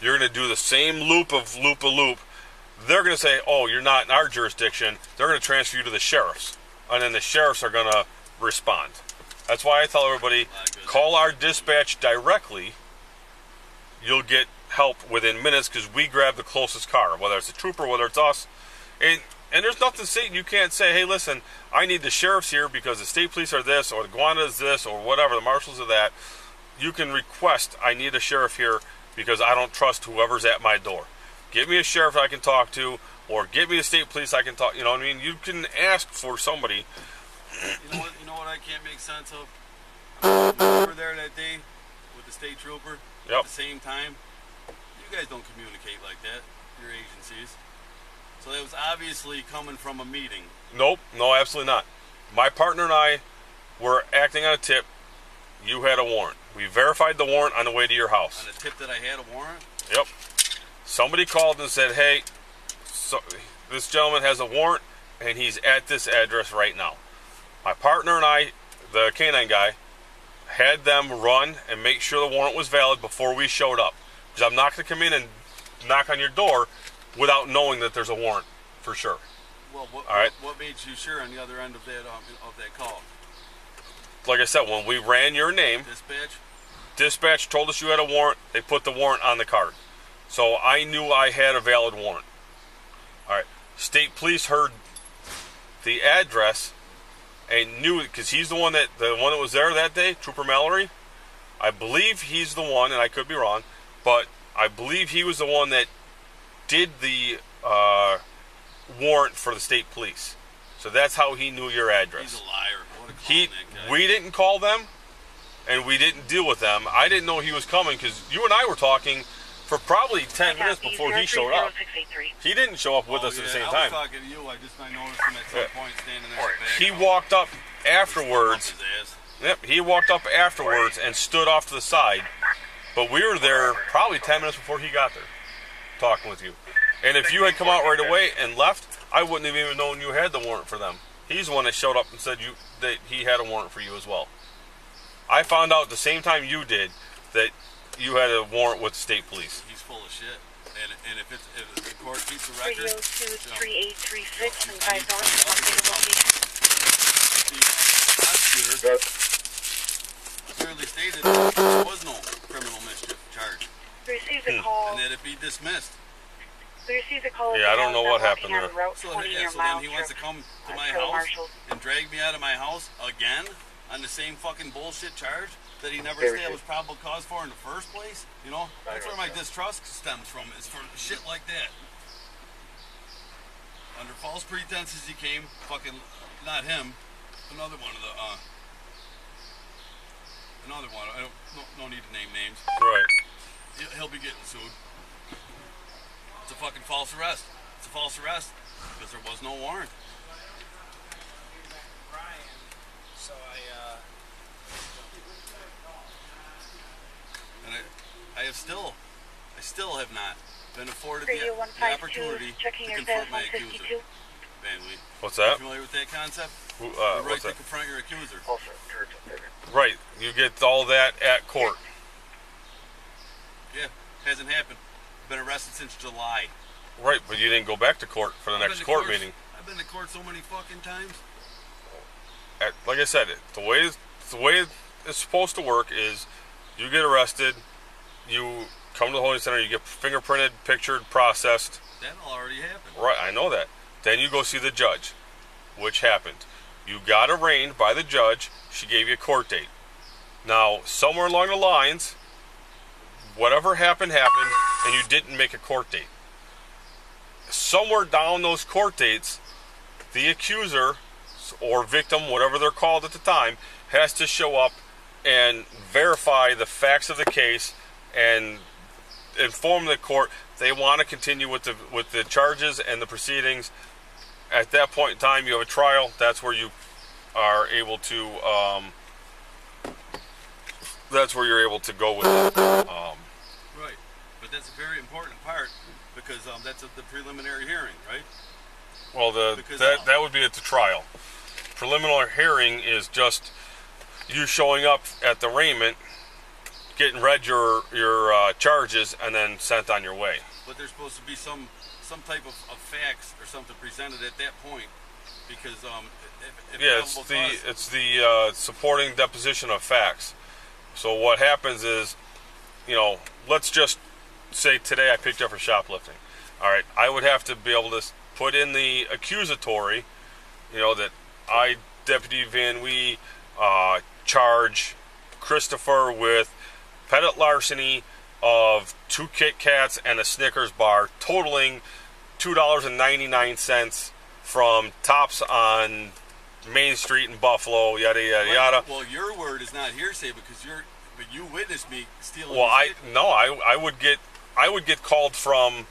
You're going to do the same loop of loop a loop. They're going to say, "Oh, you're not in our jurisdiction." They're going to transfer you to the sheriffs, and then the sheriffs are going to respond. That's why I tell everybody, call our dispatch directly. You'll get help within minutes because we grab the closest car, whether it's a trooper, whether it's us. And and there's nothing saying you can't say, hey, listen, I need the sheriffs here because the state police are this, or the Gowanda is this, or whatever, the marshals are that. You can request, I need a sheriff here because I don't trust whoever's at my door. Give me a sheriff I can talk to, or give me a state police I can talk. You know what I mean? You can ask for somebody. You know what? You know what I can't make sense of. Were there that day with the state trooper Yep. at the same time. You guys don't communicate like that. Your agencies. So that was obviously coming from a meeting. Nope, no, absolutely not. My partner and I were acting on a tip. You had a warrant. We verified the warrant on the way to your house. On the tip that I had a warrant. Yep. Somebody called and said, "Hey, so, this gentleman has a warrant, and he's at this address right now." My partner and I, the canine guy, had them run and make sure the warrant was valid before we showed up. Because I'm not going to come in and knock on your door without knowing that there's a warrant for sure. Well, what, All right. what, made you sure on the other end of that um, of that call? Like I said, when we ran your name, Dispatch. dispatch told us you had a warrant. They put the warrant on the card. So I knew I had a valid warrant. All right. State police heard the address and knew because he's the one that the one that was there that day, Trooper Mallory. I believe he's the one, and I could be wrong, but I believe he was the one that did the uh, warrant for the state police. So that's how he knew your address. He's a liar. What a He, we didn't call them, and we didn't deal with them. I didn't know he was coming because you and I were talking for probably ten minutes before he showed up. He didn't show up with Oh, us at the yeah, same I time. was talking to you. I just I noticed him at some Yeah. point standing there. with He walked up afterwards. Yep, he walked up afterwards and stood off to the side, but we were there probably 10 minutes before he got there, talking with you. And if you had come out right away and left, I wouldn't have even known you had the warrant for them. He's the one that showed up and said you that he had a warrant for you as well. I found out the same time you did that you had a warrant with the state police. He's full of shit. And, and if, it's, if the court keeps a Radio record, 23836 and 5 north from updated location. the prosecutor clearly stated there was no criminal mischief charge, received a hmm. call. and that it be dismissed. We received a call. Yeah, I don't know what happened there. So, 20 yeah, so then he wants to come to my house Marshall. and drag me out of my house again on the same fucking bullshit charge that he never established probable cause for in the first place. You know, that's where my distrust stems from. Is for shit like that. Under false pretenses, he came. Fucking, not him. Another one of the. uh Another one. I don't. No, no need to name names. Right. He'll, he'll be getting sued. It's a fucking false arrest. It's a false arrest because there was no warrant. So I, uh, And I, I have still, I still have not been afforded the, the opportunity checking to your confront my accuser. 52. Van Lee, What's that? familiar with that concept? Who, The uh, right what's to that? confront your accuser. Also, church up there. Right. You get all that at court. Yeah, hasn't happened. Been arrested since July. Right, but you didn't go back to court for the I've next court courts- meeting. I've been to court so many fucking times. At, like I said, it the way the way it's supposed to work is you get arrested, you come to the holding center, you get fingerprinted, pictured, processed. That already happened. Right, I know that. Then you go see the judge, which happened. You got arraigned by the judge. She gave you a court date. Now, somewhere along the lines, whatever happened happened, and you didn't make a court date. Somewhere down those court dates, the accuser or victim, whatever they're called at the time, has to show up and verify the facts of the case and inform the court they want to continue with the with the charges and the proceedings. At that point in time, you have a trial. That's where you are able to. Um, that's where you're able to go with it. Um. But that's a very important part because um, that's a, the preliminary hearing, right? well, the Because, that uh, that would be at the trial. Preliminary hearing is just you showing up at the arraignment, getting read your your uh, charges, and then sent on your way. But there's supposed to be some some type of, of facts or something presented at that point because um, if, if Yeah, it's the cause- it's the uh, supporting deposition of facts. So what happens is, you know, let's just say today I picked up for shoplifting. All right, I would have to be able to put in the accusatory, you know, that I, Deputy Van Wee, uh, charge Christopher with petit larceny of two Kit Kats and a Snickers bar, totaling two dollars and ninety nine cents from Tops on Main Street in Buffalo. Yada yada yada. Well, your word is not hearsay because you're but you witnessed me stealing. Well, I no, I I would get I would get called from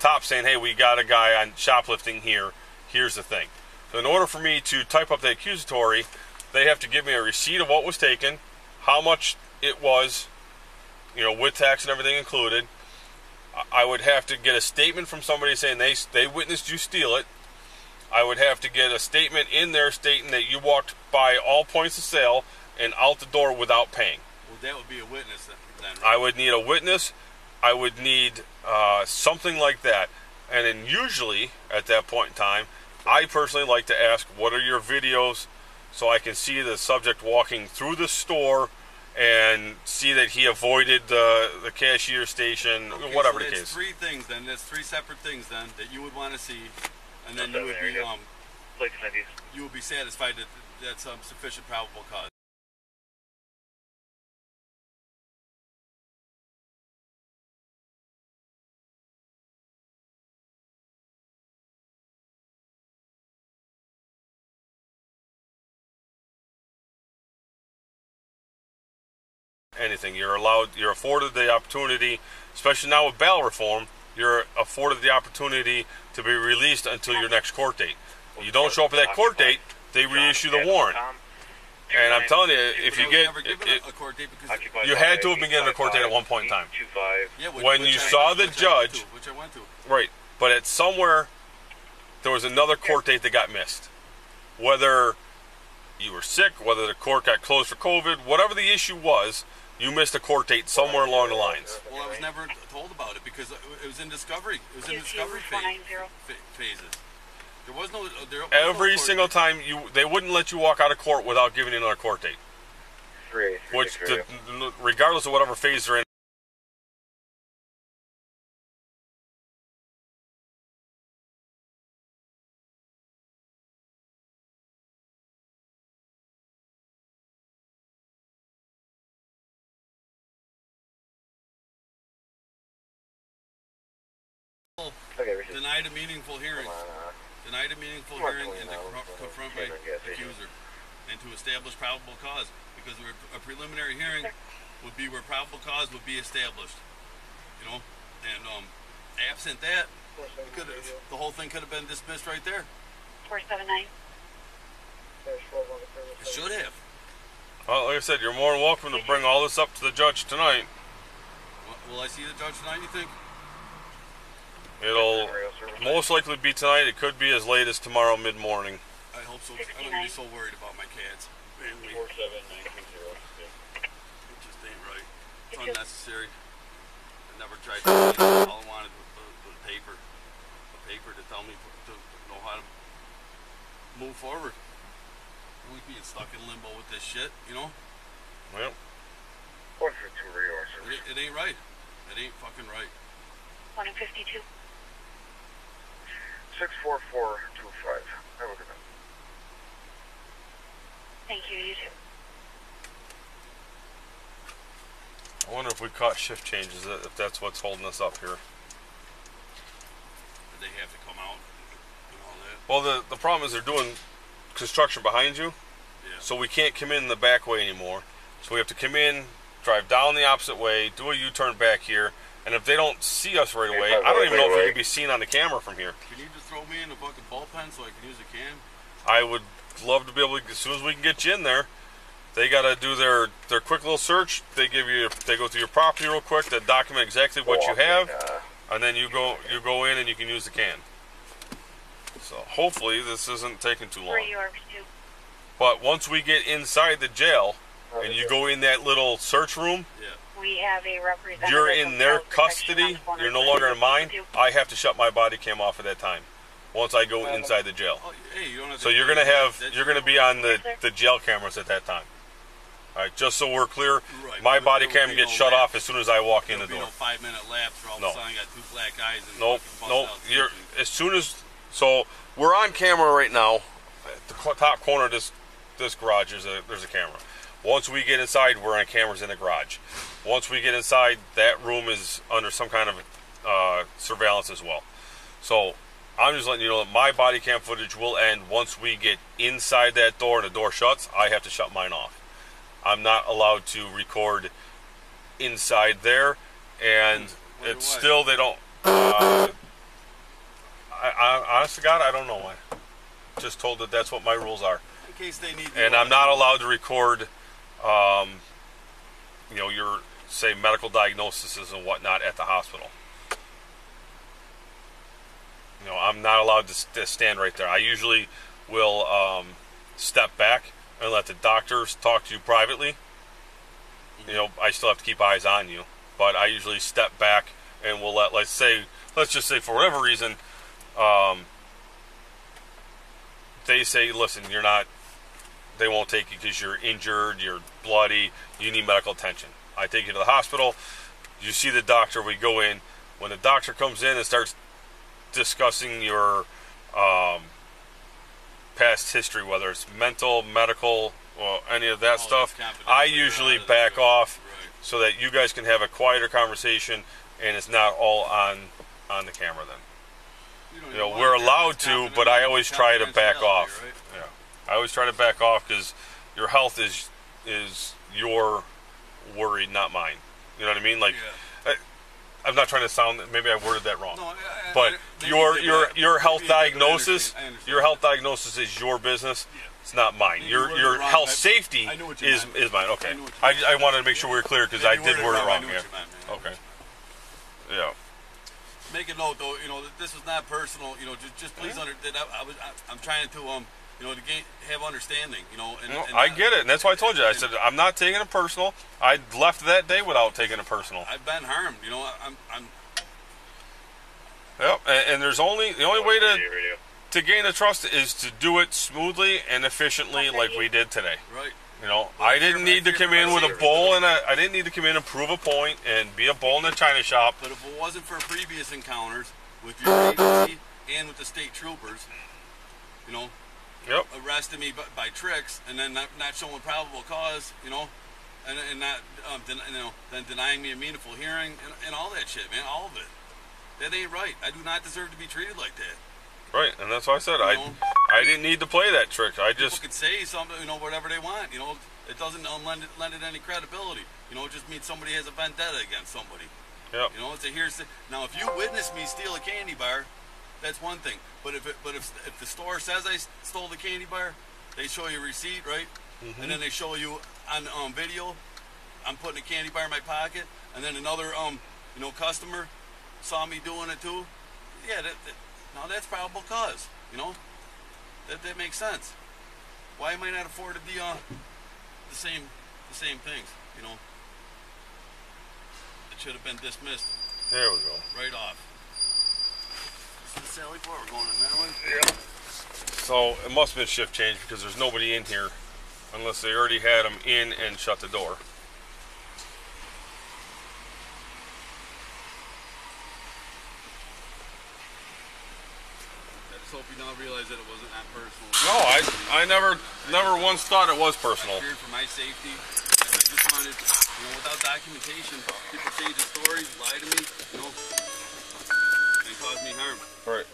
top saying, "Hey, we got a guy on shoplifting here. Here's the thing." So, in order for me to type up the accusatory, they have to give me a receipt of what was taken, how much it was, you know, with tax and everything included. I- would have to get a statement from somebody saying they they witnessed you steal it. I would have to get a statement in there stating that you walked by all points of sale and out the door without paying. well, that would be a witness then. then right? I would need a witness. I would need uh, something like that. And then usually at that point in time, I personally like to ask, "What are your videos?" So I can see the subject walking through the store and see that he avoided the the cashier station, Okay, whatever so the that's case. Three things then. That's three separate things then that you would want to see, and then That's you would be good. um Please send these. you would be satisfied that that's um, sufficient probable cause. Anything you're allowed, you're afforded the opportunity, especially now with bail reform. You're afforded the opportunity to be released until your next court date. You don't show up at that court date, they reissue the warrant. And I'm telling you, if you get it, a, a court date because You had to have been given a court date at one point in time. 825. yeah, when you saw the which I went judge- to, which I went to. Right, but at somewhere there was another court date that got missed. Whether you were sick, whether the court got closed for COVID, whatever the issue was, you missed a court date somewhere along the lines. Well, I was never told about it because it was in discovery. It was in Two two discovery phase, nine zero. fa- phases. There was no. There was Every no court single date. time you, they wouldn't let you walk out of court without giving you another court date. Three, three, Which, six, the, regardless of whatever phase they're in. Denied a meaningful hearing. come on, uh, Denied a meaningful hearing and to now, confront, let's, uh, confront get my our gas station. accuser, and to establish probable cause because a preliminary hearing would be where probable cause would be established. You know, and um, absent that, it could the whole thing could have been dismissed right there. Four seven nine. It should have. Well, like I said, you're more than welcome to bring all this up to the judge tonight. Will- Will I see the judge tonight? You think? It'll most likely be tonight. It could be as late as tomorrow mid morning. I hope so. I'm gonna be so worried about my kids. Family. Four seven nine two zero. It just ain't right. It's unnecessary. I never tried to do anything. All I wanted was, was, was paper. A paper to tell me to, to know how to move forward. We being stuck in limbo with this shit, you know? Well, One for two rail. It, it ain't right. It ain't fucking right. One and fifty two. Six four four two five. Have a good night. Thank you. You too. I wonder if we caught shift changes. If that's what's holding us up here. Did they have to come out and all that? Well, the the problem is they're doing construction behind you, Yeah. so we can't come in the back way anymore. So we have to come in, drive down the opposite way, do a U-turn back here, and if they don't see us right away, I don't even know if we can be seen on the camera from here. Can you just throw me in a fucking bullpen so I can use a can? I would love to be able to, as soon as we can get you in there, they got to do their, their quick little search. They give you, they go through your property real quick, they document exactly what you have, Uh, and then you go, you go in and you can use the can. So hopefully this isn't taking too long. Three Yorks two. But once we get inside the jail and you go in that little search room, Yeah. We have a representative. you're in their Child Protection on custody. the You're no longer in mine. I have to shut my body cam off at that time. Once I go inside the jail. Oh, hey, you don't have to So you're gonna have you're gonna be on the the jail cameras at that time. All right, just so we're clear, Right, my but body there will cam be gets no shut off as soon as I walk in the There'll be door. no five minute lapse where all No. of a sudden I got two black eyes and Nope, fucking bust nope. out You're as soon as so we're on camera right now. At the co- top corner of this this garage is a there's a camera. Once we get inside, we're on cameras in the garage. Once we get inside, that room is under some kind of uh, surveillance as well. So I'm just letting you know that my body cam footage will end once we get inside that door and the door shuts. I have to shut mine off. I'm not allowed to record inside there, and Wonder it's why. still they don't. Uh, I, I honest to God, I don't know why. Just told that that's what my rules are, In case they need. and I'm not allowed to record, um, you know, your say medical diagnoses and whatnot at the hospital. You know, I'm not allowed to, to stand right there. I usually will um, step back and let the doctors talk to you privately. You know, I still have to keep eyes on you, but I usually step back and we'll let, let's say, let's just say for whatever reason, um, they say, listen, you're not, they won't take you because you're injured, you're bloody, you need medical attention. I take you to the hospital, you see the doctor, we go in. When the doctor comes in and starts discussing your um, past history, whether it's mental, medical, or any of that All stuff, I usually back off Right. so that you guys can have a quieter conversation and it's not all on on the camera then. You, You know, we're allowed to, but I always try to back off. right? Yeah, I always try to back off because your health is is your worry, not mine. You know what I mean? Like, Yeah. I'm not trying to sound. Maybe I worded that wrong. No, I- I- but I- maybe your your your health Maybe they did, but I diagnosis, I your health diagnosis is your business. It's not mine. You Your your health I- safety I is meant. is mine. Okay. I knew what you I. I wanted to make sure we were clear because I did word it wrong. Yeah. what you meant, man. Okay. Yeah. Make a note though, you know, this was not personal. You know, just, just please under that I, I was I, I'm trying to um you know to gain have understanding. You know, and, No, and I get it, and that's why I told you. I said I'm not taking it personal. I left that day without taking it personal. I've been harmed. You know, I- I'm I'm Yep. And, and there's only the only way to Radio, radio. to gain the trust is to do it smoothly and efficiently, like we did today. right. You know, Well, I I didn't need to come in with a safety. bowl and a. I didn't need to come in and prove a point and be a bull in the china shop. But if it wasn't for previous encounters with your agency and with the state troopers, you know, Yep. arresting me by, by tricks and then not, not showing probable cause, you know, and, and not, um, den, you know, then denying me a meaningful hearing and, and all that shit, man, all of it. That ain't right. I do not deserve to be treated like that. Right, and that's why I said I. know? I didn't need to play that trick. I just. can say something, you know, whatever they want, you know, it doesn't um, lend, it, lend it any credibility. You know, it just means somebody has a vendetta against somebody. Yep. You know, it's a hearsay. Now, if you witness me steal a candy bar, that's one thing. But if it, but if if the store says I stole the candy bar, they show you a receipt, right? And then they show you on um, video, I'm putting a candy bar in my pocket, and then another um, you know, customer saw me doing it too. Yeah, that, that now that's probable cause. You know, that that makes sense. Why am I not afforded the uh, the same the same things? You know, it should have been dismissed There we go. right off. Sally Port. We're going in that one. So it must have been shift change because there's nobody in here, unless they already had them in and shut the door. I just hope you now realize that it wasn't that personal. No, I I never never once thought it was personal. for my safety. I I just wanted, you know, without documentation, people change the stories, lie to me, you know, and cause me harm. All right.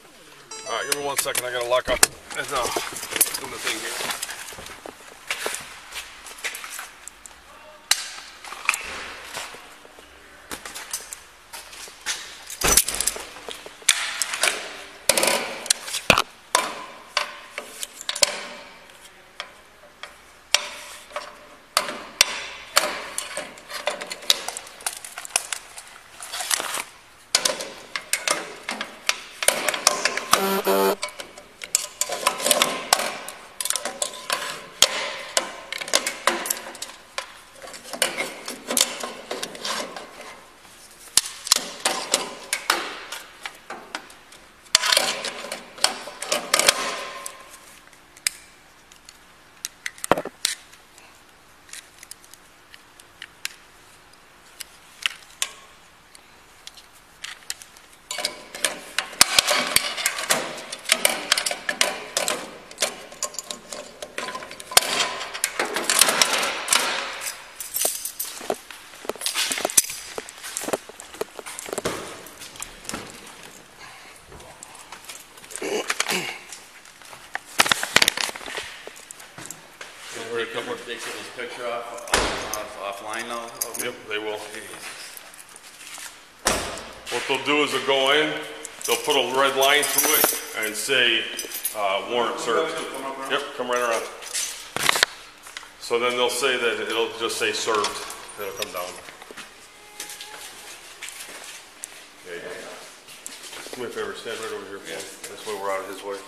All right, give me one second. I gotta lock up. It's uh, in the thing here. We're gonna come take this picture off, off, offline now. Yep, they will. They'll they'll go in, they'll put a red line through it and say, uh, warrant served. Yep, come right around. So then they'll say that it'll just say served. It'll come down. There you go. Do me a favor, stand right over here, Paul. This way we're out of his way.